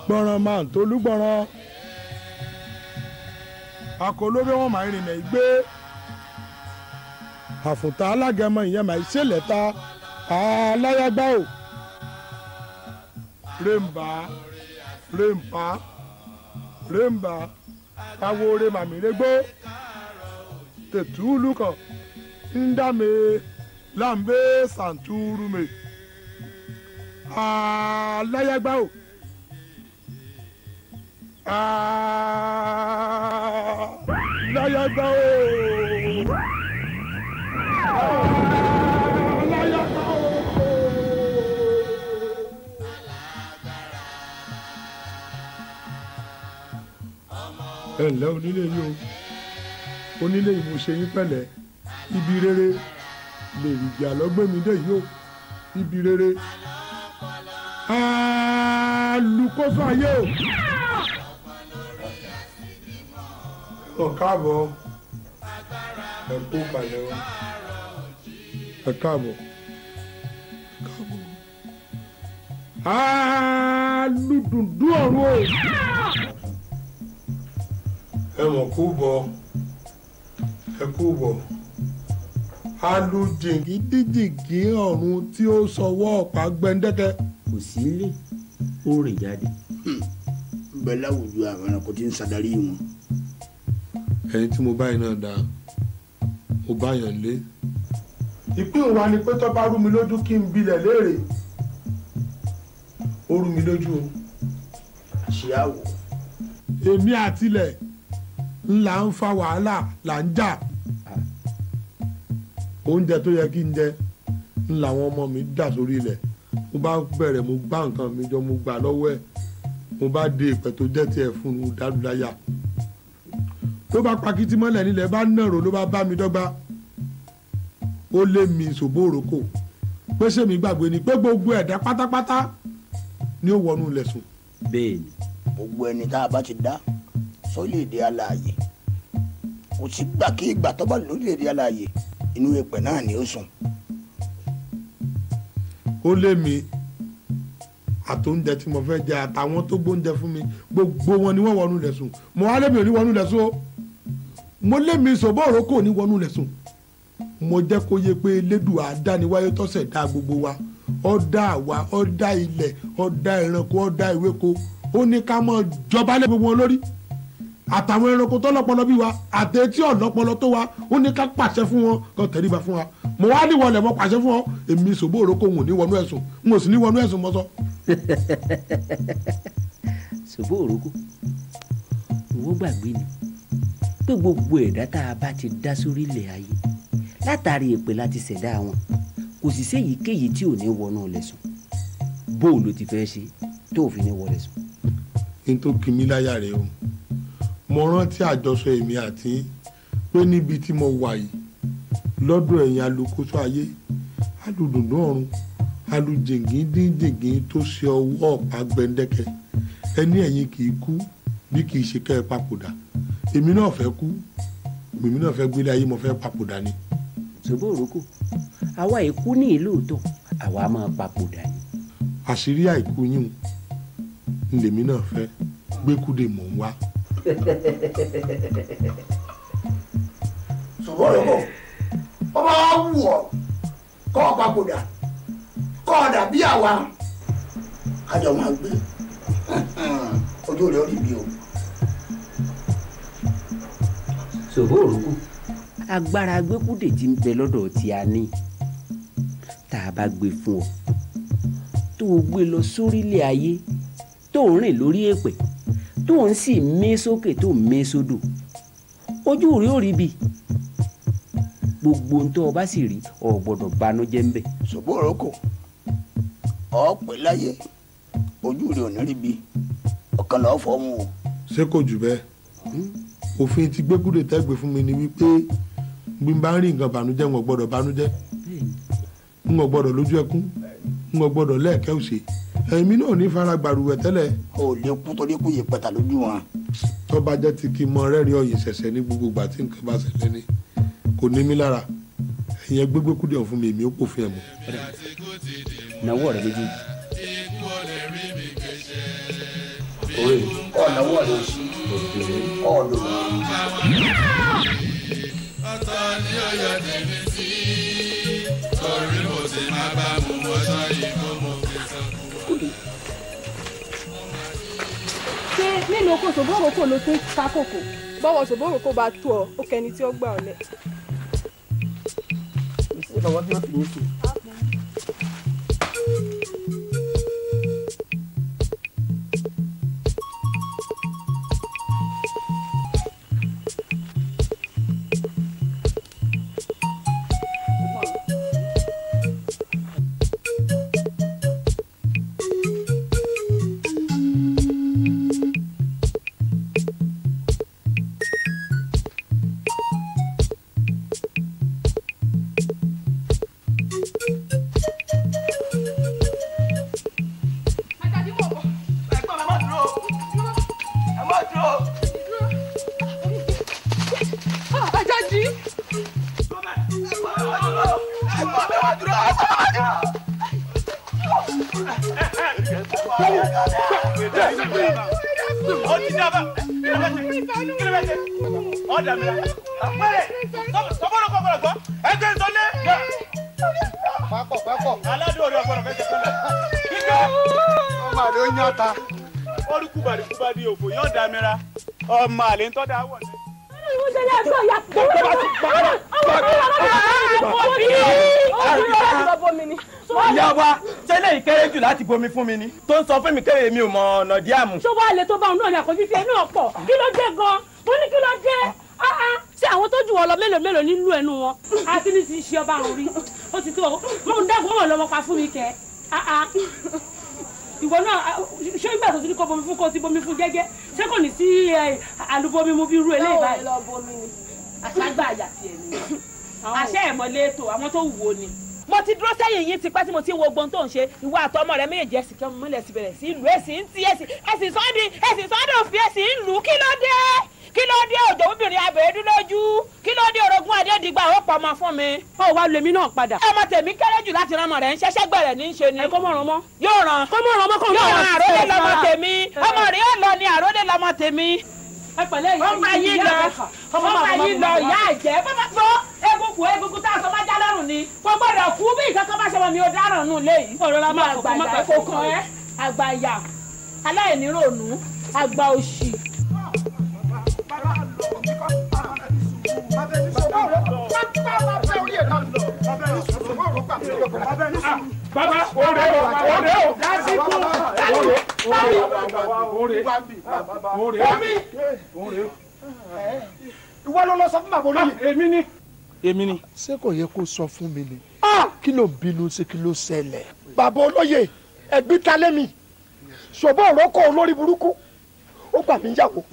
gbọ̀ràn máa ń tolú gbọ̀ràn akọlóbé wọn ń rìnà ìgbé àfùntà alágẹmọ ìyẹn ń ṣẹlẹ̀ ta aláyàgbá o. Rèmbà rèmbà rèmbà awore màmírégbó tètúlù kan ndàmé làmbé sàǹtúrùmé aláyàgbá o. Aláyàgbá o ẹ ǹlẹ́ onílé yìí o. Onílé yìí mo ṣe yín pẹ̀lẹ́. Ibi rere lè rìgì àlọ́gbẹ́mi dé yìí o. Ibi rere. Alùkóso ayé o. ọ̀ káàbọ̀. Ẹ o. Ẹ káàbọ̀. Alùdùndú ọ̀run o ẹ mọ̀ kú bọ̀ ẹ kú bọ̀ alùjìngídíjìngí ọ̀run tí ó sọwọ́ ọ̀pá gbẹ́ndẹ́kẹ́. kò sí ilé ó rìn jáde. bẹ́ẹ̀ láwùjọ àwọn ẹranko tí ń sadarí wọn. ẹni tí mo bá yín náà dáa mo bá yàn lé. ìpín wa ni pé tó bá rú mi lójú kí n bilẹ̀ léèrè ó rú mi lójú o. ṣé àwọ̀. èmi àtilẹ̀ ńlá ń fa wàhálà là ń jà. Oúnjẹ tó yẹ kí n jẹ ńlá àwọn ọmọ mi dà sórí ilẹ̀. Mo bá bẹ̀rẹ̀ mo gbá nǹkan mi jọ mo gbà lọ́wọ́ ẹ̀. Mo bá de ìpẹ́ tó jẹ́ tiẹ̀ fún un dálúdáyà ló bá pakítí mọ́lẹ̀ nílẹ̀ bá nàró ló bá bá mi dọ́gba. Ó lé mi ṣòbó òrókò. Pé ṣé mi gbàgbé ni? Pé gbogbo ẹ̀dá pátápátá ni ó wọnú ilẹ̀ sùn. bẹ́ẹ̀ni. gbogbo ẹni tá a bá ti dá sórílẹ̀-èdè alààyè. Kò sí gbàkigbà tó bá lórílẹ̀-èdè alààyè inú ìpẹ́ náà ni ó sùn. ó lé mi. Àtóúnjẹ tí mo fẹ́ jẹ àtàwọn tó gbóúnjẹ fún mi gbogbo wọn ni wọ́n wọnú ilẹ̀ sùn. Mo wá lémi ò ní wọnú ilẹ̀ sùn o. Mo lémi ṣòbó òrókò ní wọnú ilẹ̀ sùn. Mo jẹ́ kó yé pé lédùn àdániwáyé tọ́sẹ̀ dá gbogbo wa. Ó dá àwa ó dá ilẹ̀ ó dá ẹranko ó dá ewéko. Ó ní ká mọ jọba lé wọn lórí àtàwọn ẹranko tó lọ́pọlọ bí wa àtẹ̀tí ọ̀lọ́pọlọ tó wa ó ní ká pàṣẹ fún wọn kó tẹríba fún wa. Mo wá ní wọlé mo pàṣẹ fún ọ èmi ṣòbó òrókò ń ní wọnú ẹ̀sùn. N ò sì ní wọnú ẹ̀sùn mọ́sọ́. ṣòbó òrókò ìwọ gbàgbé ni pé gbogbo ẹ̀dá tá a bá ti dá sórí ilẹ̀ ayé látàrí èpè láti ṣẹ̀dá wọn kò sì séyìíkéyìí tí ò ní wọnú ilẹ̀ sùn. Bóòlù ti fẹ́ ṣe tó fi ní wọlé sùn. n tó kí mi láyà rẹ o mo rántí àjọsọ èmi àti pé níbi tí mo wà yìí lọ́dọ̀ ẹ̀yin alukoso ayé alùdùndún ọ̀run alùjìngídíjìngín tó ṣe ọwọ́ ọ̀pá gbẹ̀ndẹ́kẹ́ ẹni ẹ̀yin kì í kú bí kì í ṣe kẹ́ ẹ papòdà èmi náà fẹ́ kú èmi náà fẹ́ gbélé ayé mo fẹ́ papòdà ni. ṣòbó òrókò àwa èkú ní ìlóòótọ́ àwa máa papòdà ni. àṣírí àìkú yín ń lèmi náà fẹ́ gbẹ́kúdè mò ń wá. Ṣùgbọ́n ó bá wá wù ọ́ kọ́ ọ papòdà kọ́ ọ dà bí àwa. Kájọ máa gbé. Ojú rẹ̀ ó rí bí o. ṣòbó òrókò agbára gbẹ́kúdè tí ń bẹ lọ́dọ̀ tí a ní. Tá a bá gbé fún ọ tó o gbé lọ sórílẹ̀ ayé tó ń rìn lórí èpè tó ń sì mí sókè tó ń mí sódò. Ojú rí ò rí bi gbogbo o bá sì rí o gbọ́dọ̀ banújẹ́ ńbẹ̀. ṣùgbọ́n òrókò ọ̀pẹ láyé ojú rẹ̀ ò ní rí bi ọ̀kan lọ́ọ́ fọ́ mu o. ṣé kò jù bẹ́ẹ̀? Òfin ti gbẹ́kúrè tẹ́gbẹ́ fún mi ni wípé bí n bá ń rí nǹkan bànújẹ́ n ò gbọ́dọ̀ bànújẹ́ n ò gbọ́dọ̀ lójú ẹkún. N ò gbọ́dọ̀ lẹ́ẹ̀kẹ́ òṣè ẹ̀mí náà ní fara gbàrúwẹ̀ tẹ́lẹ̀. o lè kú torí kú yìí pẹ̀tà lójú wọn. tó bá jẹ́ ti kí n mọ rẹ́rìn ọ̀yìn ṣẹ̀ṣẹ̀ ní gbogbo ìgbà tí nǹkan bá ṣẹlẹ̀ ni kò ní mí lára ẹ̀yìn gbégbé kúdẹ̀ fún mi èmi ó pò fún ẹ̀ mọ́. náwó rẹ méjèèjì. ọ̀nàwó rẹ̀ ọ̀dọ̀ ọ̀tọ̀ ni ó yọ tèmi sí torí mo ti máa bá mu mọ́ sọ́yìn nínú oko ṣòbóròkò ló tún ká kòkò bọ́wọ́ ṣòbóròkò bá tó ọ ó kẹni tí ó gbà ọ lẹ̀. ìṣèlọ́wọ́ bí ó fi yín sí. Ṣe ọ dà mí la pẹ́rẹ́ tọ́bọ̀rọ̀ kọ́ gbọ́dọ̀ gbọ́ ẹgbẹ́ sọlé. pápọ̀ pápọ̀. aládùn orí ọgbọ́dọ̀ fẹ́ ṣe kọ́lẹ̀. kíkẹ́. ọmọ àlè ó yán ta. orúkú bàdìkú bá di òfò yóò dà mí ra ọmọ àlè ń tọ́ da wọ̀ ní. ìyá wa tẹ́lẹ̀ ìkéré jù láti bomi fún mi ni tó ń sọ fún mi kéré mi ò mọ ọ̀nà díàmù. ṣó wàá lè tó bá òun náà ní àkójú fi ẹnu ọ̀pọ̀ kí ló dé gan mo ní kí ló dé Ah, ah. ṣé àwọn tó jù wọn lọ mélòó mélòó nínú ẹnu wọn àti ní ti ṣe ọba àrùn rí ó ti tó mo ń dẹ́gun wọn lọ́wọ́ pa fún mi kẹ́ Ah, ah. ìwọ náà ṣé ìgbà tó ti ní kó bomi fún kó ti bomi fún gẹ́gẹ́ ṣé kò ní sí eh, àlùbomi mu bí irú eléyìí báyìí. ni. àṣàgbà àyà tiẹ̀ ni àṣẹ ẹ̀mọ́lé ètò àwọn tó wù ó ni. Mo ti dúró sẹ́yìn yín tipẹ́ tí mo ti wo gbọ́n tó ń ṣe. Ìwọ àtọmọ rẹ méjèèjì ẹ̀sìn kí ọmọ mọ́lẹ̀ sí bẹ̀rẹ̀ sí ìlú ẹ̀sìn ń ti ẹ̀sìn ẹ̀sìn sọ́ọ́dì ẹ̀sìn sọ́ọ́dì òfin ẹ̀sìn ń lù kí ló dé? Kí ló dé? Òjò obìnrin abẹ́ẹ́dú lójú. Kí ló dé? Orogún adédìgbà ó pọ̀ ọmọ fún mi. ó wá lèmi náà padà. ọmọ tèmi kéré jù láti rán ọmọ rẹ̀ ń ṣẹ́ṣẹ́ gbẹ̀rẹ̀ ní í ṣe ni. ẹ kó mọ̀ ràn mọ́. yóò ràn. kó mọ̀ ràn mọ́ yóò mọ̀ ràn àròlé lọmọ tèmi. ọmọ rẹ̀ yóò lọ ní àròlé lọmọ tèmi. ẹ pẹ̀lẹ́ ìyá ọmọ yín lọ. ọmọ yín lọ ìyá àjẹ́ bàbá gbọ́ egungun egungun tá a sọ máa já lọ́rùn ni. Kò gbọ́dọ̀ kú bí ìkankan bá ṣe wọ́n mi ò dáràn nù léyìí. ọ̀rọ̀ la máa kọ́kọ́ má ìyá kà kò kàn ẹ́. Àgbà ìyá aláìníròònú àgbà òṣì. bàbá òde o òde o. Lásìkò. Òde òde òde ìwọ ló lọ sọ fún bàbá olóyè. èmi ni. Èmi ni. ṣé kò yẹ kó sọ fún mi ni. kí ló ń bínú sí kí ló ṣẹlẹ̀. bàbá olóyè ẹbí ta lẹ́mi ṣòbọ̀ òrókò olórí burúkú. Ó gbà mí yàwó.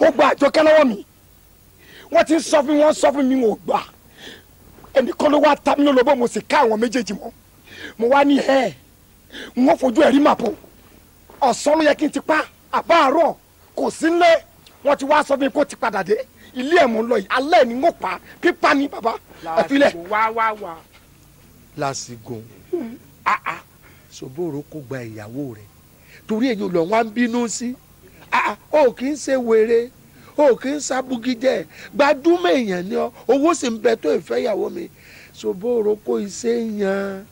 Ó gba àjọkẹ́ lọ́wọ́ mi. Wọ́n ti ń sọ fún mi wọ́n sọ fún mi wọn ò gbà. Ẹnìkan ló wá ta mí lólobó mo sì ká àwọn méjèèjì mọ́. Mo wá ní ẹ̀ wọ́n fojú ẹ̀rí màpò ọ̀sán ló yẹ kí n ti pa. Àbáàrọ̀ kò sí nílé. Wọ́n ti wá sọ fún mi kó ti padà dé ilé ẹ̀ mò ń lọ yìí alẹ́ ni ń pa pípa ni bàbá. Ẹ̀fílẹ̀. wá wá wá. lásìgò àà ṣòbòrò kò gba ìyàwó rẹ̀. Torí èyí lọ wá ń bínú sí. Ó kì í ṣe wèrè. Ó kì í ṣàbùgídẹ gbajúmọ̀ èèyàn ni ọ. Owó sì ń bẹ tó ìfẹ́ ìyàwó mi. Ṣòbòrò kò ṣe yan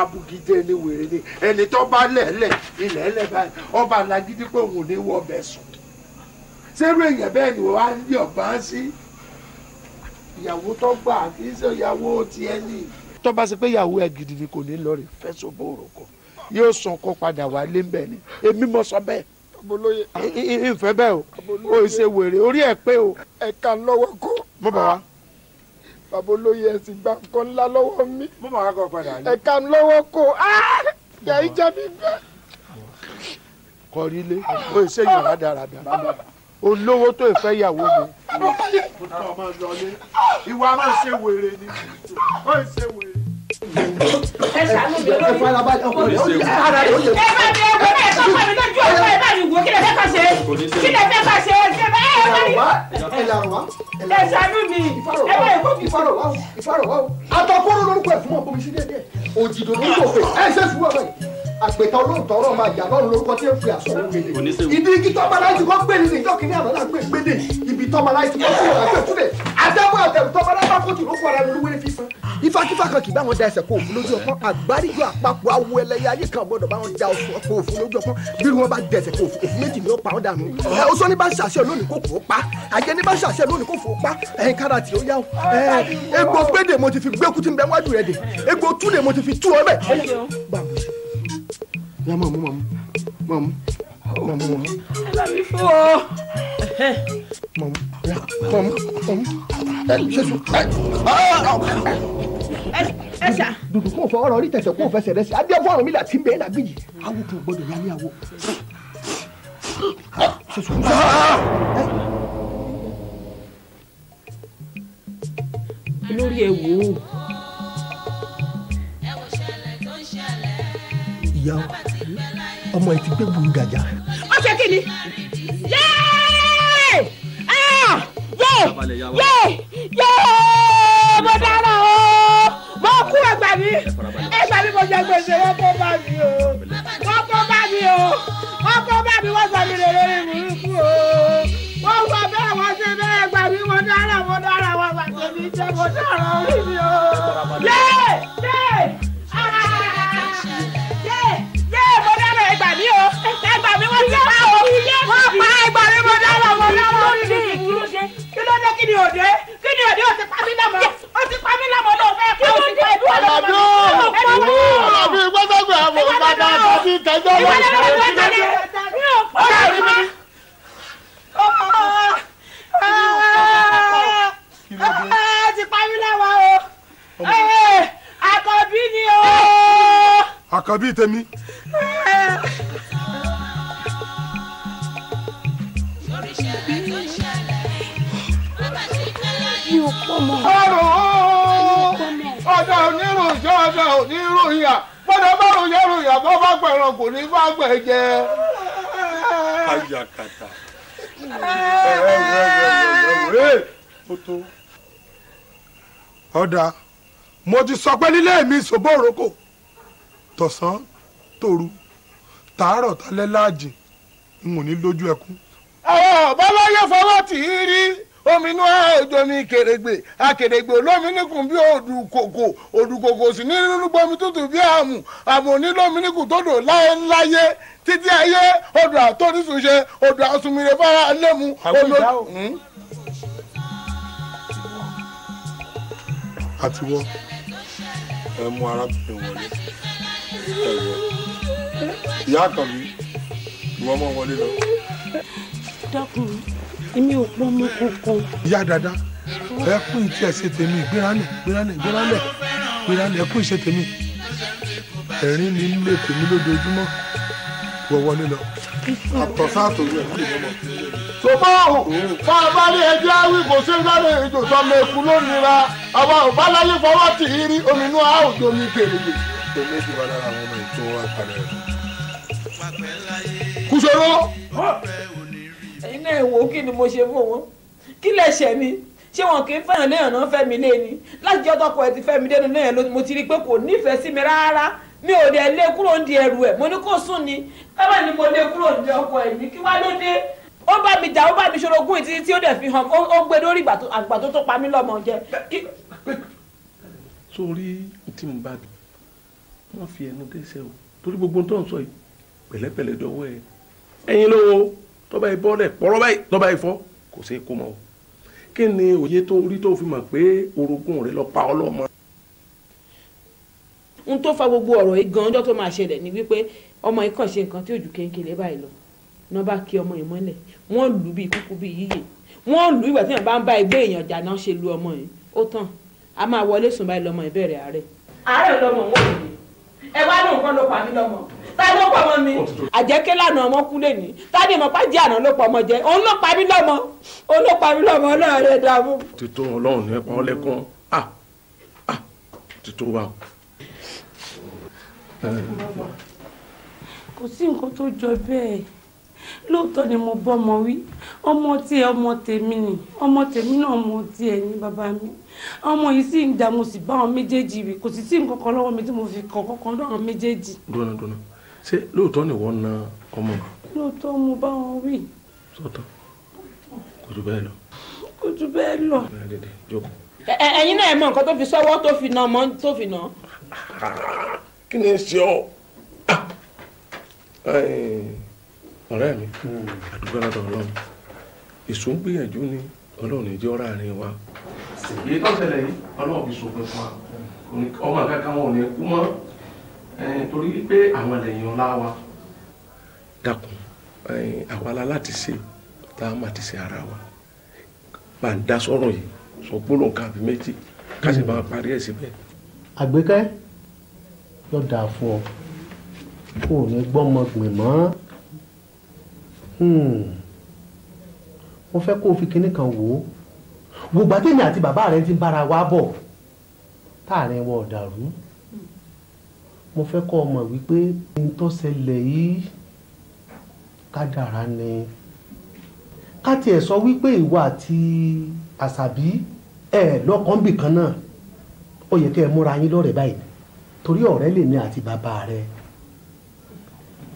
abùgídẹ ni wèrè ni. Ẹni tó bá lẹ̀ẹ́lẹ̀ ilẹ̀ ẹlẹ̀ báyìí ọba alágídí pé òun ò ní wọ ọbẹ̀ sùn sẹ́rù èèyàn bẹ́ẹ̀ ni wọ́n á yọ̀ bá sí. Ìyàwó tó gbà kì í ṣe ìyàwó tiẹ̀ ní. tó bá ṣe pé ìyàwó ẹ̀ gidi ni kò ní lọ rè fẹ́ sọ́bọ̀ òròkọ yóò sàn kó padà wá lé mbẹ́ ni. Èmi mọ̀ sọ bẹ́ẹ̀. ìfẹ́ bẹ́ẹ̀ o. O ṣe wèrè orí ẹ̀ pé o. Ẹ̀ka lọ́wọ́ kó. Mo bọ̀ wá babolóye ẹ̀ sì gba nǹkan ńlá lọ́wọ́ mi. Mo máa kọ́ padà ní. ẹ̀ka lọ́wọ́ kó. Yà í jẹ́ mi bẹ́ẹ̀. kọrí ilé o ṣe yàn rádaràda olówó tó ìfẹ́ ìyàwó mi. ìwà máa ṣe wèrè ni ó ṣe wèrè. ẹ ṣàánú mi ẹ ó yẹ ẹ ara rẹ̀ ó yẹ. mi ẹ bá mi ẹ sọ fún mi lójú ọ̀pọ̀ ẹ bá mi wò kí lè fẹ́ kà ṣe kí lè fẹ́ kà ṣe ṣe bá ẹ bá mi. ẹ ẹ ṣàánú mi ẹ bá ìkó mi. ìfarọ̀ wá o ìfarọ̀ wá o. àtọkùrú lórúkọ ẹ̀ fún mọ̀ bomi sí dédé òjìdò lórúkọ pé ẹ ṣe sùúrù ọ̀rọ̀ yìí àgbẹ̀tọ̀ olóòótọ́ ọ̀rọ̀ máa jà lọ́run lórúkọ tí ó fi àṣọ òun gbèdè. ìdí igi tọ́ba láì ti kọ́ gbé ní ìjọ kìíní àná náà gbé gbédè ibi tọ́ba láì ti kọ́ sí ọ̀rọ̀ àgbẹ̀ túlẹ̀ àtẹ̀wọ́ àtẹ̀wò tọ́ba láì bá kóòtù ló kọ́ ara lórí wẹ́rẹ́ fífan. ifákífá kan kì í bá wọn da ẹsẹ̀ kó òfin lójú ọpọ́n àgbáríjọ àpapọ̀ awo ẹlẹ́yà ayé kan gbọ́dọ̀ bá wọn da ọkọ̀ òfin lójú ọpọ́n bí wọn bá dẹsẹ̀ kó òfin òfin méjì ni ó pa ọ́ dànù. ẹ o sọ ní bá ń ṣàṣẹ lónìí kó fò ó pa àjẹ ní bá ń ṣàṣẹ lónìí kó fò ó pa ẹyin kára tí ó yá o. egbò gbédè mo ti fi gbé kútí bẹ wájú rẹ dè egbò túlẹ̀ mo ti fi tú ọ bẹ. Ya mọ̀ mú mọ̀ mọ̀ mọ̀ mọ̀ mú ẹ bá mi fún ọ. mọ̀ mọ̀ mọ̀ mú ẹ ṣe sùn. ẹ ṣá. dùdù kún fọ ọ̀rọ̀ orí tẹsẹ̀ kún fẹsẹ̀ rẹ sí adé ọ̀rọ̀ mi là tí ń bẹ ẹ nàgbé yìí awo kan gbọ́dọ̀ yá ní awo. ṣe sùn. lórí ẹ wò ó. ìyá ọmọ ẹ ti gbé gbùrú gàjà. ó ṣe kí ni. yéé Ah! yéé yéé yéé mo dára o! Mo kú ẹgbà mi. Ẹgbà mi mo jẹ gbèsè wọn kó bá mi o. Wọn kó bá mi o. Wọn kó bá mi wọn sọ mi lè lórí burúkú o. Wọn sọ bẹ́ẹ̀ wọn ṣe bẹ́ẹ̀ ẹgbà mi mo dára mo dára wọn bá tèmi jẹ mo dára orí mi o. Yéé yéé ẹgbà mi wọ́n ti pa o wọ́n pa ẹgbà mi mo dára mo mi kí ló dé? Kí ni òde kí ni òde ó ti pa mí lọ́mọ ó ti pa mí lọ́mọ ló fẹ́ pa ó ti pa ẹbí ọlọ́mọ Àlàbí o. Àlàbí gbọ́dọ̀gbọ̀ àbò bàbá àbí tẹjọ́ lọ sí ti pa mí lọ́mọ o àkọ́bí ni o. àkànbí tèmi ọ̀rọ̀ ọ̀dà oníròyìn ọ̀dà oníròyìn à gbọ́dọ̀ bá ròyìn ròyìn àbọ̀ bá gbẹ̀ràn kò ní bá gbẹ̀ jẹ. ayakata ọ̀dà mo ti sọ pé nílé mi ṣòbó òrókò tọ̀sán tòru tàárọ̀ tálẹ́ láàjì n ò ní lójú ẹkún. àwọn bọ́láyé fọwọ́ tì í rí omi inú òjò mi kèrègbè akèrègbè olómi níkùn bí odù kòkò odù kòkò sì ní nínú gbomi tútù bí àmù. Àmù onílómi níkùn tó dò láéláyé. Títí ayé odò àtòrísùnṣe odò àsùnmìrè fara lẹ́mu. Àtiwọ́ ẹ mú arábìnrin wọlé. Ẹ wọ. Ìyá àkànbí ìwọ mọ wọlé lọ. dákun èmi ò pọn ọmọ kankan. ìyá dada ẹ kún ìtí ẹ ṣe tèmi gbéranlẹ̀ gbéranlẹ̀ gbéranlẹ̀ gbéranlẹ̀ ẹ kún ìṣe tèmi ẹ̀rín ní nílé tèmi lójoojúmọ́ wọ wọlé lọ. àtọ̀sán àtòwú ẹ̀ kúrò mọ́mọ́. ṣùgbọ́n fáabálì ẹjẹ́ wí kò sí lọ́dọ̀ ètò sọmọ èkú lónìíra àwọn òbáláyé fọwọ́ tì í rí omi inú àwùjọ mi kèrègbè. tèmi ti wà lára àwọn ọmọ ètò wa padà rẹ̀. kùsòrò. Ẹ̀yin náà wò ó kí ni mo ṣe fún wọn? Kí lè ṣe mi ṣé wọn kì í fẹ́ràn léèyàn náà fẹ́ lé ni? Láti jẹ́ tọkọ ẹ̀ ti fẹ́ mi dénú náà ló- mo ti rí i pé kò nífẹ̀ẹ́ sí mi rárá. Mi ò dẹ̀ lé kúrò ń di ẹrù ẹ̀. Mo ní kó sùn ni. Bábà ni mo lé kúrò ń di ọkọ ẹ̀ ní kí wá ló dé? Ó bá mi jà ó bá mi ṣorogún ìtí tí ó dẹ̀ fi hàn ó gbé lórí àgbà tó tó pa mí lọ́mọ jẹ. Sórí tí mo bá dùn wọn fi ẹnu dẹ́sẹ̀ o. Torí gbogbo tó ń sọ yìí pẹ̀lẹ́pẹ̀lẹ́ dọ́wọ́ ẹ. Ẹyin lówó tọ́ba yìí bọ́lẹ̀ pọ́rọ́ báyìí tọ́ba yìí fọ́ kò sí kó mọ́ o. Kí ni òye tó rí tó fi mọ̀ pé orogún rẹ lọ pa ọ́ lọ́mọ. n tó fa gbogbo ọ̀rọ̀ yìí gan ọjọ́ tó máa ṣẹlẹ̀ ni wípé ọmọ yìí kàn ṣe nǹkan tí ò ju kéńkéré báyìí lọ. Wọ́n bá kí ọmọ yìí mọ́lẹ̀ wọ́n lù ú bíi kúkú bíi yíyè. Wọ́n lù ìgbà tí wọ́n bá ń bá ẹgbẹ́ èèyàn jà náà ṣe lu ọmọ yìí. Ó tàn. Á máa wọlé sùn báyìí lọ́mọ ìbẹ̀rẹ̀ àárẹ̀. àárẹ̀ lọmọ wọn ò ní ẹ wá lóun kọ́ ló pa mí lọ́mọ. Ta ló pa ọmọ mi. àjẹkẹ́ lànà ọmọ kú lè ní tádé mọ̀ pàjẹ́ àná ló pa ọmọ jẹ? Òun ló pa mí lọ́mọ. Òun ló pa mí lọ́mọ. Ọlọ́run dààmú. ti tó ọlọ́run ní ẹ̀pọ̀ ọlẹ́kùn ah ah ti tó wa kò sí nǹkan tó jọ bẹ́ẹ̀ lóòótọ́ ni mo bọ́mọ wí. Ọmọ tí ẹ ọmọ tèmi ni. Ọmọ tèmi náà ọmọ tí ẹ ní bàbá mi. Ọmọ yìí sì ń dà mo sì bá àwọn méjèèjì wí. Kò sì sí nǹkan kan lọ́wọ́ mi tí mo fi kàn kankan lọ́wọ́ méjèèjì. Dúnà dúnà ṣé lóòótọ́ ni wọ́n na ọmọ lóòótọ́ mo bá wọn wí. Sọ́tọ̀ kò jù bẹ́ẹ̀ lọ. kò jù bẹ́ẹ̀ lọ. ẹ̀yin náà ẹ mọ nǹkan tó fi sọ́wọ́ tó fi nà ọmọ tó fi nà. kí ni ṣe ọ ọ̀rẹ́ mi àdúgbò látọ̀ ọlọ́run. Èso ń gbìyànjú ni ọlọ́run ìjọ ọ̀rá àárín wa. èyí tó ṣẹlẹ̀ yìí ọlọ́run fi sòpin fún wa. Ọmọ kankan wọn ò ní kú mọ́. Torí pé àwọn ẹlẹ́yìn ọlá wa. Dákun àwa la láti ṣe tá a máa ti ṣe ara wa. Bá a dá sọ̀rọ̀ yìí sọ gbólóhùn kàbí méjì ká sì máa parí ẹ̀ síbẹ̀. àgbékẹ́ yóò dáa fún ọ. Kò ní gbọ́mọ gbìn mọ́. Hmm. Mo fẹ́ kó o fi kinní kan wò ó. Gbogbo àtẹ̀mí àti bàbá rẹ ti ń bára wa bọ̀ táàrin wọn ò mo fẹ́ kọ́ ọ wípé n tó ṣẹlẹ̀ yìí kádàrá ni. Ká tiẹ̀ sọ wípé ìwọ àti àṣàbí ẹ̀ lọ́kàn náà. Ó yẹ kẹ́ ẹ múra yín lọ́rẹ̀ẹ́ báyìí torí ọ̀rẹ́ lèmi àti bàbá rẹ.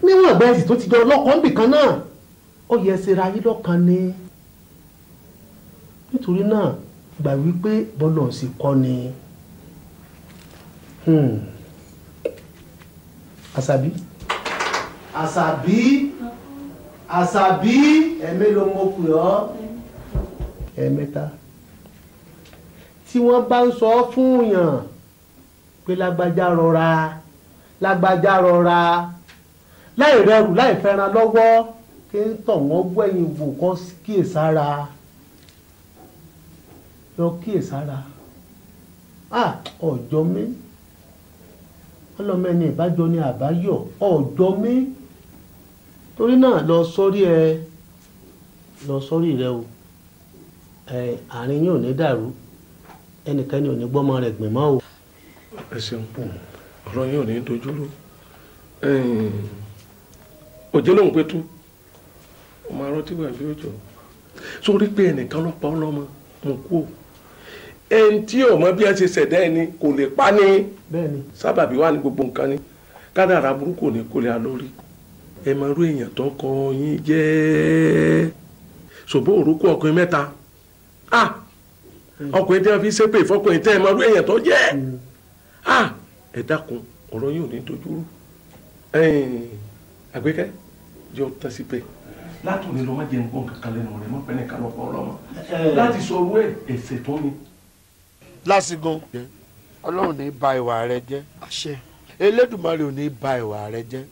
Níwọ̀n ẹ̀gbẹ́ ẹ̀sìn tó ti jọ lọ́kàn náà ó yẹ ṣera yín lọ́kàn ni. Nítorí náà gbà wípé bọ́lọ̀ ń sì kọ́ ni. Hmm. àṣàbí? Àṣàbí? Àṣàbí? Ẹ̀mí ló mọ̀ pé ọ́? Ẹ̀mẹ́ta. Tí wọ́n bá ń sọ fún yàn pé lágbájá rọra lágbájá rọra láì rẹrù láì fẹ́ràn lọ́wọ́ kí ń tọ̀ wọ́n gbẹ̀yìn wò kán kíyèsára yọ kíyèsára ọjọ́ mi. Ọlọ́mọ ẹni ìbájọ ni àbáyọ. Ọjọ́ mi. Torí náà lọ sórí ẹ lọ sórí rẹ o. Ẹ àárín yín ò ní dàrú. Ẹnikẹ́ni ò ní gbọ́mọ rẹ̀ gbìn mọ́ o. ẹ ṣeun ọ̀rọ̀ yín ò ní dojúrú. Òjò lòun pé tú ọmọ arántí bí òjò sórí pé ẹnìkan ló pa ọ́ lọ́mọ mo kú o. Ẹni tí ò mọ bí a ṣe ṣẹ̀dá ẹni kò lè pa ni. Sábàbí wà ní gbogbo nǹkan ni. Kádàrá burúkú ní kò lè alórí ẹ máa rú èèyàn tó kọ yín jẹ́. Ṣòbó òrùkú ọkùnrin mẹ́ta. Ah ọkùnrin tí wọ́n fi ṣépè fọkùnrin tẹ́ ẹ máa rú èèyàn tó jẹ́. Ah ẹ dákun ọ̀rọ̀ ò ní dojúrú àgbékẹ́ jẹ́ ọ tán síbẹ̀ látòní lọ́mọ jẹ́ nǹkan kankan lẹ́nu rẹ̀ mọ́ pẹ́ẹ́nì kan lọ́pọ̀ ọlọ́mọ. Láti sọ owó ẹ̀ ẹ̀sẹ̀ tó ni. lásìgò ọlọ́run ní ba ìwà rẹ jẹ́. Àṣẹ. Elédùmarè ò ní ba ìwà rẹ jẹ́.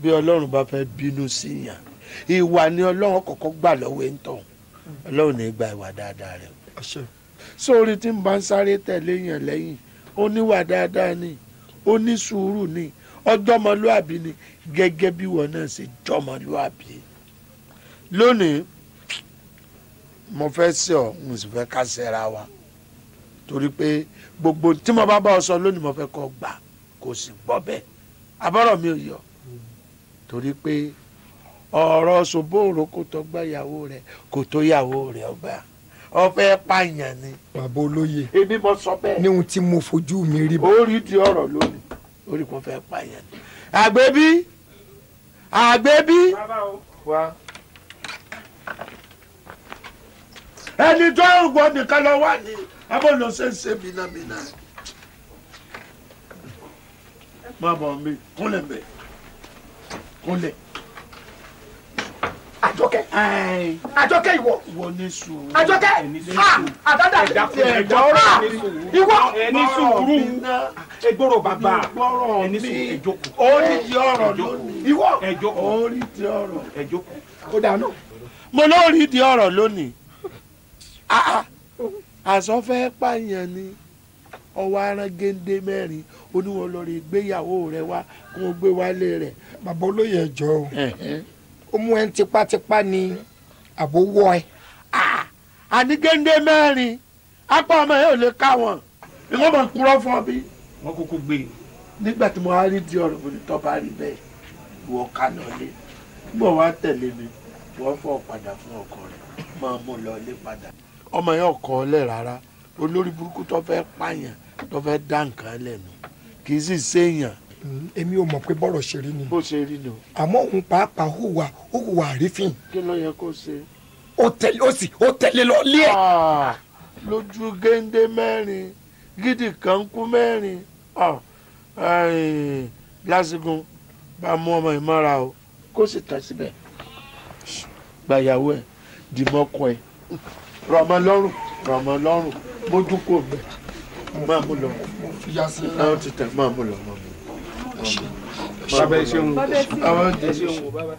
Bí ọlọ́run bá fẹ́ bínú sí yàn ìwà ni ọlọ́run kọ́kọ́ gbà lọ́wọ́ ẹ̀ ń tọ̀ ọlọ́run ní gba ìwà dáadáa rẹ. Àṣẹ. Sórí tí n bá ń sáré tẹ̀lé yàn lẹ́yìn ó níwà dáadáa ni ó ní sùúrù ni ọjọ́mọlúàbí ni gẹ́gẹ́ bí wọn náà ṣe jọmọlúàbí lónìí mo fẹ́ ṣe ọ mo sì fẹ́ ká ṣẹra wa torí pé gbogbo tí mo bá bá ọ sọ lónìí mo fẹ́ kọ́ gbà kó sì gbọ́ bẹ́ẹ̀ abọ́rọ̀ mi ò yọ torí pé ọ̀rọ̀ ṣòbóòrò kò tó gbá ìyàwó rẹ̀ kò tó ìyàwó rẹ̀ ọgbà ọfẹ́ pààyàn ni. bàbá olóye èmi mo sọ bẹ́ẹ̀. ní ohun tí mo fojú mi rí. ó rí di ọ̀rọ̀ lónìí ó rí kó fẹ́ pààyàn ni. àgbébí àgbébí wá. Ẹni tó ń gbọ́ nìkan lọ wá ní abọ́lọ́sẹ̀nsẹ̀ mìnàmìnà. má bọ̀ mi kúnlẹ̀ mbẹ̀ kúnlẹ̀. Àjọkẹ́. Àjọkẹ́ ìwọ. Àjọkẹ́. Àdádà ní sùúrù. Ìwọ. Ẹni sùúrù. Ẹgbọ́rọ̀ bàbá. Ẹni sùúrù. Ẹ̀jókòó orí di ọ̀rọ̀ lónìí. Ìwọ. Orí di ọ̀rọ̀. Ẹ̀jókòó ó dáná mo lórí di ọ̀rọ̀ lónìí. Àṣọ fẹ́ pààyàn ni. Ọwọ́ aràn géńdé mẹ́rin. Oníwọ̀n lórí gbéyàwó rẹ wá kó o gbé wálé rẹ̀. bàbá olóyè ẹjọ o. Ó mú ẹ tipátipá ní àbówọ ẹ. àní géńdé mẹ́rin. Apá ọmọ yẹn ò lè ká wọn. Ìwọ́n mọ̀ kúrọ́ fún ọ bí. wọ́n kúkú gbé e. nígbà tí mo wá rí di ọ̀rọ̀ mi tó bá rí bẹ́ẹ̀ ìwọ ká lọ lé. Gbọ́ wá tẹ̀lé mi wọ́n fọ́ padà fún ọkọ rẹ̀ máa mú lọ lé padà. ọmọ yẹn ọkọ ọlẹ rárá olórí burúkú tó fẹ́ pààyàn tó fẹ́ dá nǹkan lẹ́nu kì í sì séèyàn. èmi ò mọ̀ pé bọ́rọ̀ ṣe rí ni. bó ṣe rí ni. àmọ́ òun pàápàá hùwà ó hùwà àrífín. kí ló yẹ kó ṣe. ó tẹ̀lé ó sì ó tẹ̀lé lọ lé ẹ̀. lójú géńdé mẹ́rin gidi kan kú mẹ́rin lásìkò bá mú ọmọ ìmọ̀ra o kó sì tẹ̀ síbẹ̀ gbàyàwó ẹ̀ dìmọ́kọ ẹ̀ rọmọ lọ́rùn rọmọ lọ́rùn mójú kò bẹ̀ máa mú lọ. àwọn ti tẹ̀ máa mú lọ máa mú lọ. bàbá ẹ ṣeun àwọn ẹ ṣeun bàbá.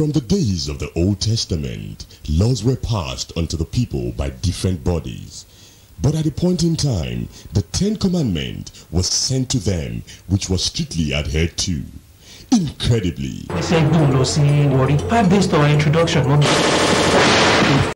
From the days of the Old Testament, laws were passed unto the people by different bodies. But at a point in time, the Ten Commandments was sent to them, which was strictly adhered to. Incredibly,